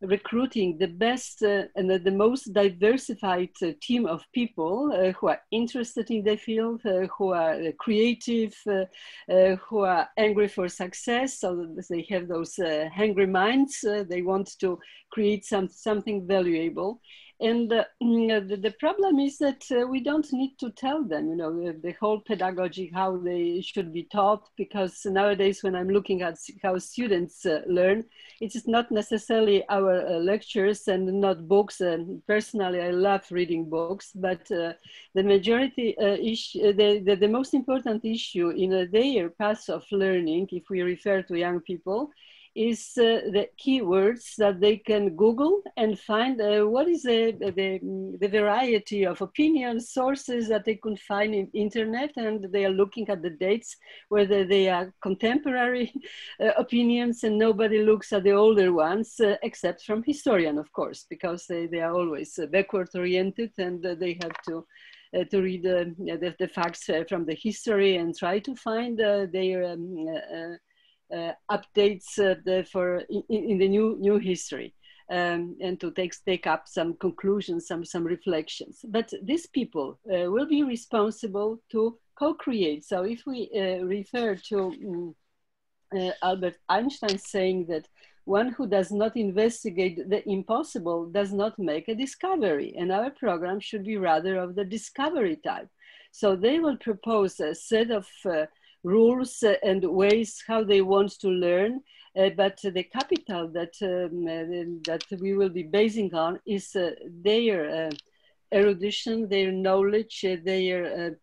[SPEAKER 7] recruiting the best uh, and the, the, most diversified uh, team of people uh, who are interested in the field, uh, who are uh, creative, uh, who are angry for success. So they have those hungry minds. they want to create some, something valuable. And uh, mm, the, the, problem is that uh, we don't need to tell them, you know, the, the, whole pedagogy, how they should be taught, because nowadays when I'm looking at how students uh, learn, it is not necessarily our uh, lectures and not books. And personally, I love reading books, but uh, the majority uh, issue, the, the, the, most important issue in a their path of learning, if we refer to young people, is uh, the keywords that they can Google and find uh, what is the, the, the, variety of opinion sources that they can find in internet and they are looking at the dates whether they are contemporary uh, opinions and nobody looks at the older ones except from historian of course because they, they are always backward oriented and they have to uh, to read uh, the, the, facts uh, from the history and try to find their um, updates uh, the, for in, in, the new new history. Um, and to take, take up some conclusions, some, some reflections. But these people uh, will be responsible to co-create. So if we refer to um, Albert Einstein saying that one who does not investigate the impossible does not make a discovery. And our program should be rather of the discovery type. So they will propose a set of uh, rules and ways how they want to learn. Uh, but the capital that um, uh, that we will be basing on is uh, their erudition, their knowledge, their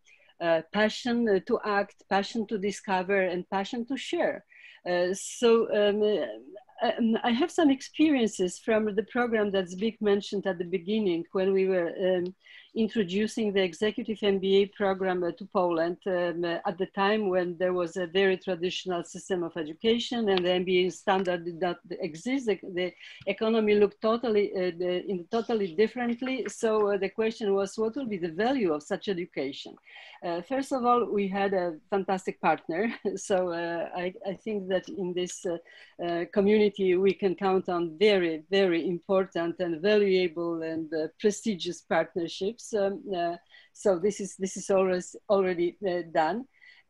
[SPEAKER 7] passion to act, passion to discover, and passion to share. so um, um, I have some experiences from the program that Zbig mentioned at the beginning when we were um, introducing the executive MBA program uh, to Poland um, uh, at the time when there was a very traditional system of education and the MBA standard did not exist. The, the economy looked totally uh, the, in totally differently. So uh, the question was, what will be the value of such education? Uh, first of all, we had a fantastic partner. so uh, I, I, think that in this community, we can count on very, very important and valuable and prestigious partnerships. Um, uh, so this is this is always already uh, done.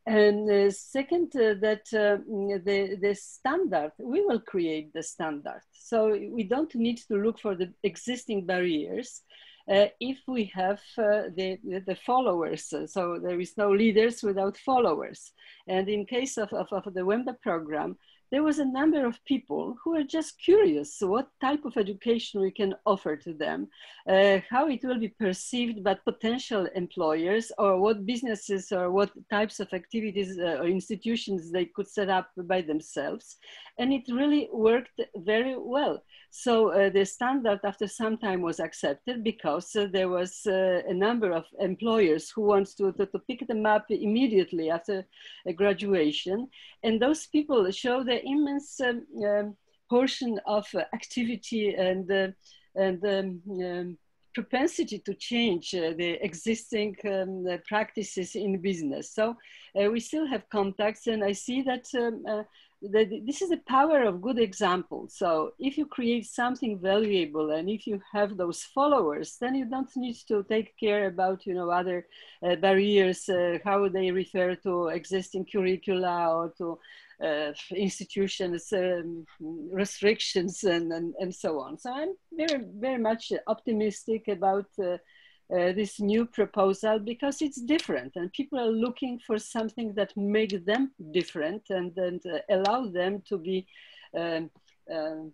[SPEAKER 7] And uh, second, that the the standard we will create the standard. So we don't need to look for the existing barriers. Uh, if we have uh, the, the followers. So there is no leaders without followers. And in case of, of, of the WEMBA program, there was a number of people who were just curious what type of education we can offer to them, uh, how it will be perceived by potential employers, or what businesses or what types of activities uh, or institutions they could set up by themselves. And it really worked very well. So uh, the standard after some time was accepted because uh, there was uh, a number of employers who want to, to, to, pick them up immediately after graduation. And those people show the immense um, um, portion of activity and, uh, and um, um, propensity to change uh, the existing um, practices in business. So uh, we still have contacts and I see that um, the, this is the power of good examples. So if you create something valuable and if you have those followers, then you don't need to take care about, you know, other uh, barriers, uh, how they refer to existing curricula or to uh, institutions, um, restrictions and, and, and so on. So I'm very, very much optimistic about uh, this new proposal because it's different and people are looking for something that makes them different and, then uh, allow them to be um, um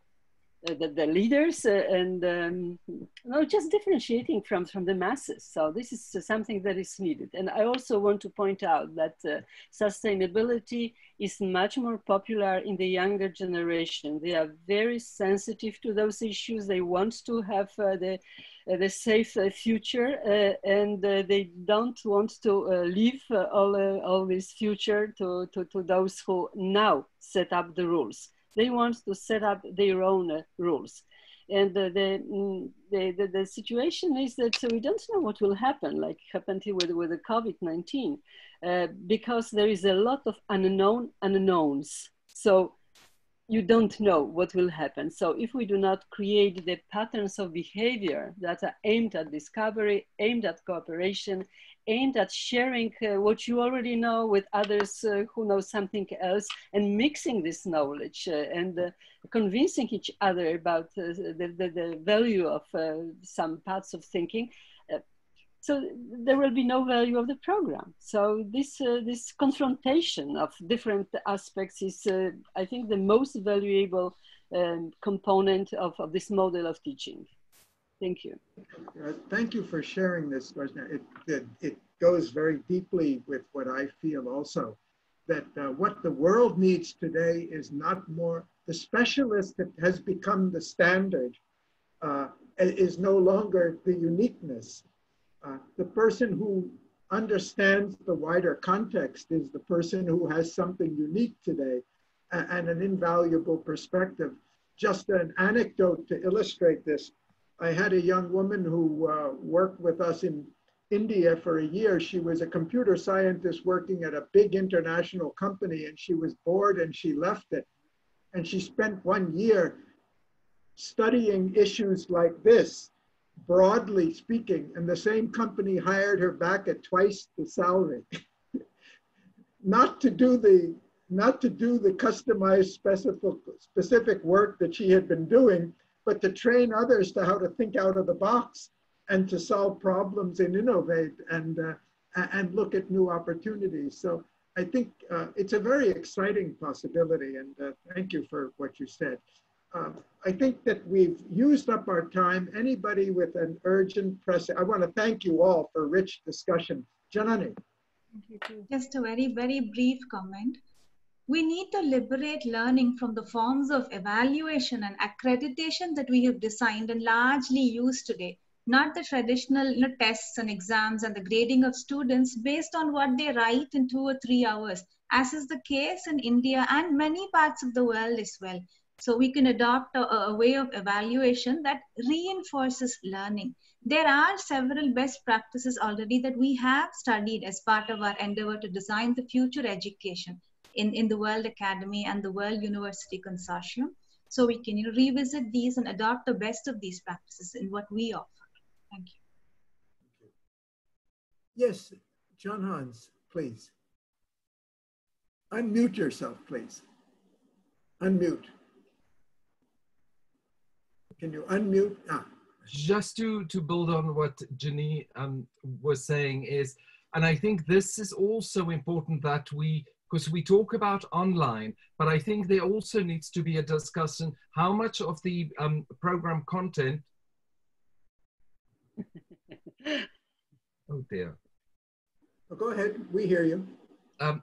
[SPEAKER 7] uh, the, the, leaders uh, and um, no, just differentiating from, from the masses. So this is something that is needed. And I also want to point out that uh, sustainability is much more popular in the younger generation. They are very sensitive to those issues. They want to have the the safe uh, future, uh, and they don't want to leave all, all this future to, to, to those who now set up the rules. They want to set up their own rules and the, mm, the, the, the, situation is that so we don't know what will happen, like happened with, with the COVID-19, uh, because there is a lot of unknown unknowns. So you don't know what will happen. So if we do not create the patterns of behavior that are aimed at discovery, aimed at cooperation, aimed at sharing uh, what you already know with others uh, who know something else and mixing this knowledge uh, and uh, convincing each other about uh, the, the, the, value of uh, some parts of thinking, so there will be no value of the program. So this uh, this confrontation of different aspects is, uh, I think, the most valuable um, component of, of this model of teaching. Thank you.
[SPEAKER 1] Uh, thank you for sharing this question. It, it, it, goes very deeply with what I feel also, that uh, what the world needs today is not more, the specialist that has become the standard uh, is no longer the uniqueness the person who understands the wider context is the person who has something unique today and, and an invaluable perspective. Just an anecdote to illustrate this. I had a young woman who uh, worked with us in India for a year. She was a computer scientist working at a big international company and she was bored and she left it. And she spent one year studying issues like this broadly speaking, and the same company hired her back at twice the salary. not to do the not to do the customized specific specific work that she had been doing, but to train others to how to think out of the box and to solve problems and innovate and uh, and look at new opportunities. So I think uh, it's a very exciting possibility, and uh, thank you for what you said. Uh, I think that we've used up our time. Anybody with an urgent press, I want to thank you all for rich discussion. Janani. Thank you, too.
[SPEAKER 12] Just a very, very brief comment. We need to liberate learning from the forms of evaluation and accreditation that we have designed and largely used today, not the traditional you know, tests and exams and the grading of students based on what they write in two or three hours, as is the case in India and many parts of the world as well. So we can adopt a, a, way of evaluation that reinforces learning. There are several best practices already that we have studied as part of our endeavor to design the future education in, in the World Academy and the World University Consortium. So we can you know, revisit these and adopt the best of these practices in what we offer. Thank you.
[SPEAKER 1] Yes, Jon-Hans, please. Unmute yourself, please. Unmute. Can you unmute? Ah.
[SPEAKER 11] Just to, to build on what Jenny um, was saying is, and I think this is also important that we, because we talk about online, but I think there also needs to be a discussion how much of the um, program content. oh dear.
[SPEAKER 1] Well, go ahead, we hear you.
[SPEAKER 11] Um,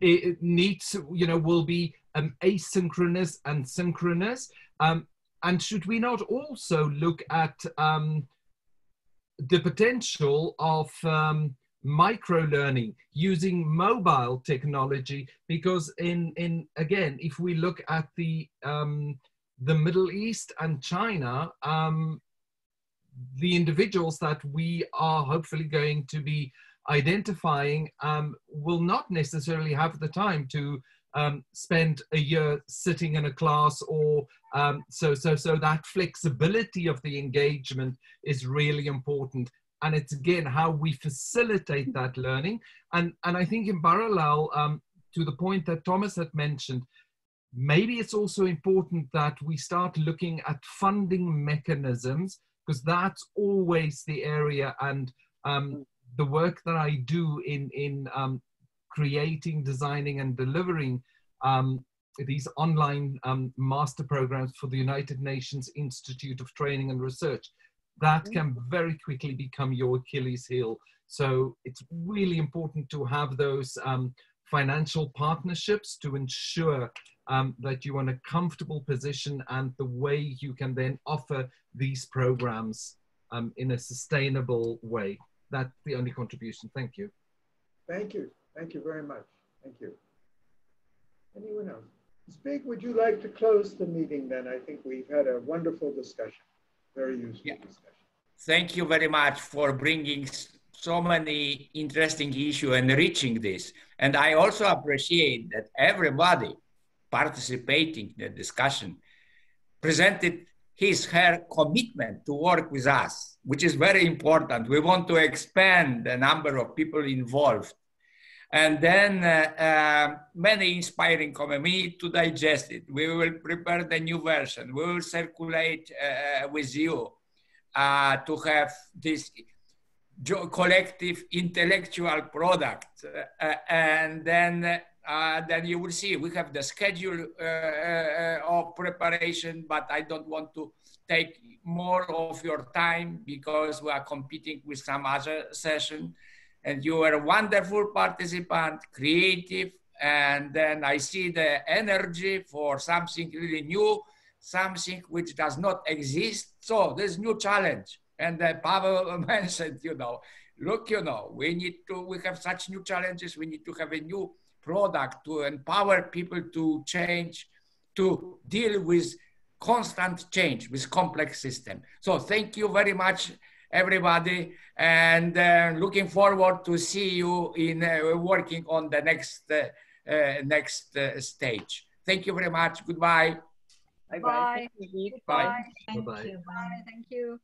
[SPEAKER 11] it, it, needs, you know, will be um, asynchronous and synchronous. Um, and should we not also look at um, the potential of um, micro learning using mobile technology? Because in, in again, if we look at the, um, the Middle East and China, um, the individuals that we are hopefully going to be identifying um, will not necessarily have the time to um, spend a year sitting in a class or um, so so so that flexibility of the engagement is really important. And it's again how we facilitate that learning. And and i think in parallel um, to the point that thomas had mentioned maybe it's also important that we start looking at funding mechanisms because that's always the area and um, the work that i do in in um, creating, designing, and delivering um, these online um, master programs for the United Nations Institute of Training and Research. That mm. can very quickly become your Achilles heel. So it's really important to have those um, financial partnerships to ensure um, that you're in a comfortable position and the way you can then offer these programs um, in a sustainable way. That's the only contribution. Thank you.
[SPEAKER 1] Thank you. Thank you very much. Thank you. Anyone else? Zbig, would you like to close the meeting then? I think we've had a wonderful discussion, very useful yeah. discussion.
[SPEAKER 2] Thank you very much for bringing so many interesting issues and reaching this. And I also appreciate that everybody participating in the discussion, presented his her commitment to work with us, which is very important. We want to expand the number of people involved. And then uh, uh, many inspiring comments. To digest it. We will prepare the new version. We will circulate uh, with you uh, to have this collective intellectual product. Uh, and then uh, then you will see we have the schedule uh, uh, of preparation, but I don't want to take more of your time because we are competing with some other session. And you are a wonderful participant, creative, and then I see the energy for something really new, something which does not exist. So there's new challenge. And uh, Pavel mentioned, you know, look, you know, we need to, we have such new challenges. We need to have a new product to empower people to change, to deal with constant change, with complex system. So thank you very much, everybody, and uh, looking forward to see you in uh, working on the next uh, uh next uh, stage. Thank you very much. Goodbye.
[SPEAKER 5] Bye-bye.
[SPEAKER 2] Bye.
[SPEAKER 5] Bye. Thank
[SPEAKER 11] Bye.
[SPEAKER 5] you. Bye. Thank you.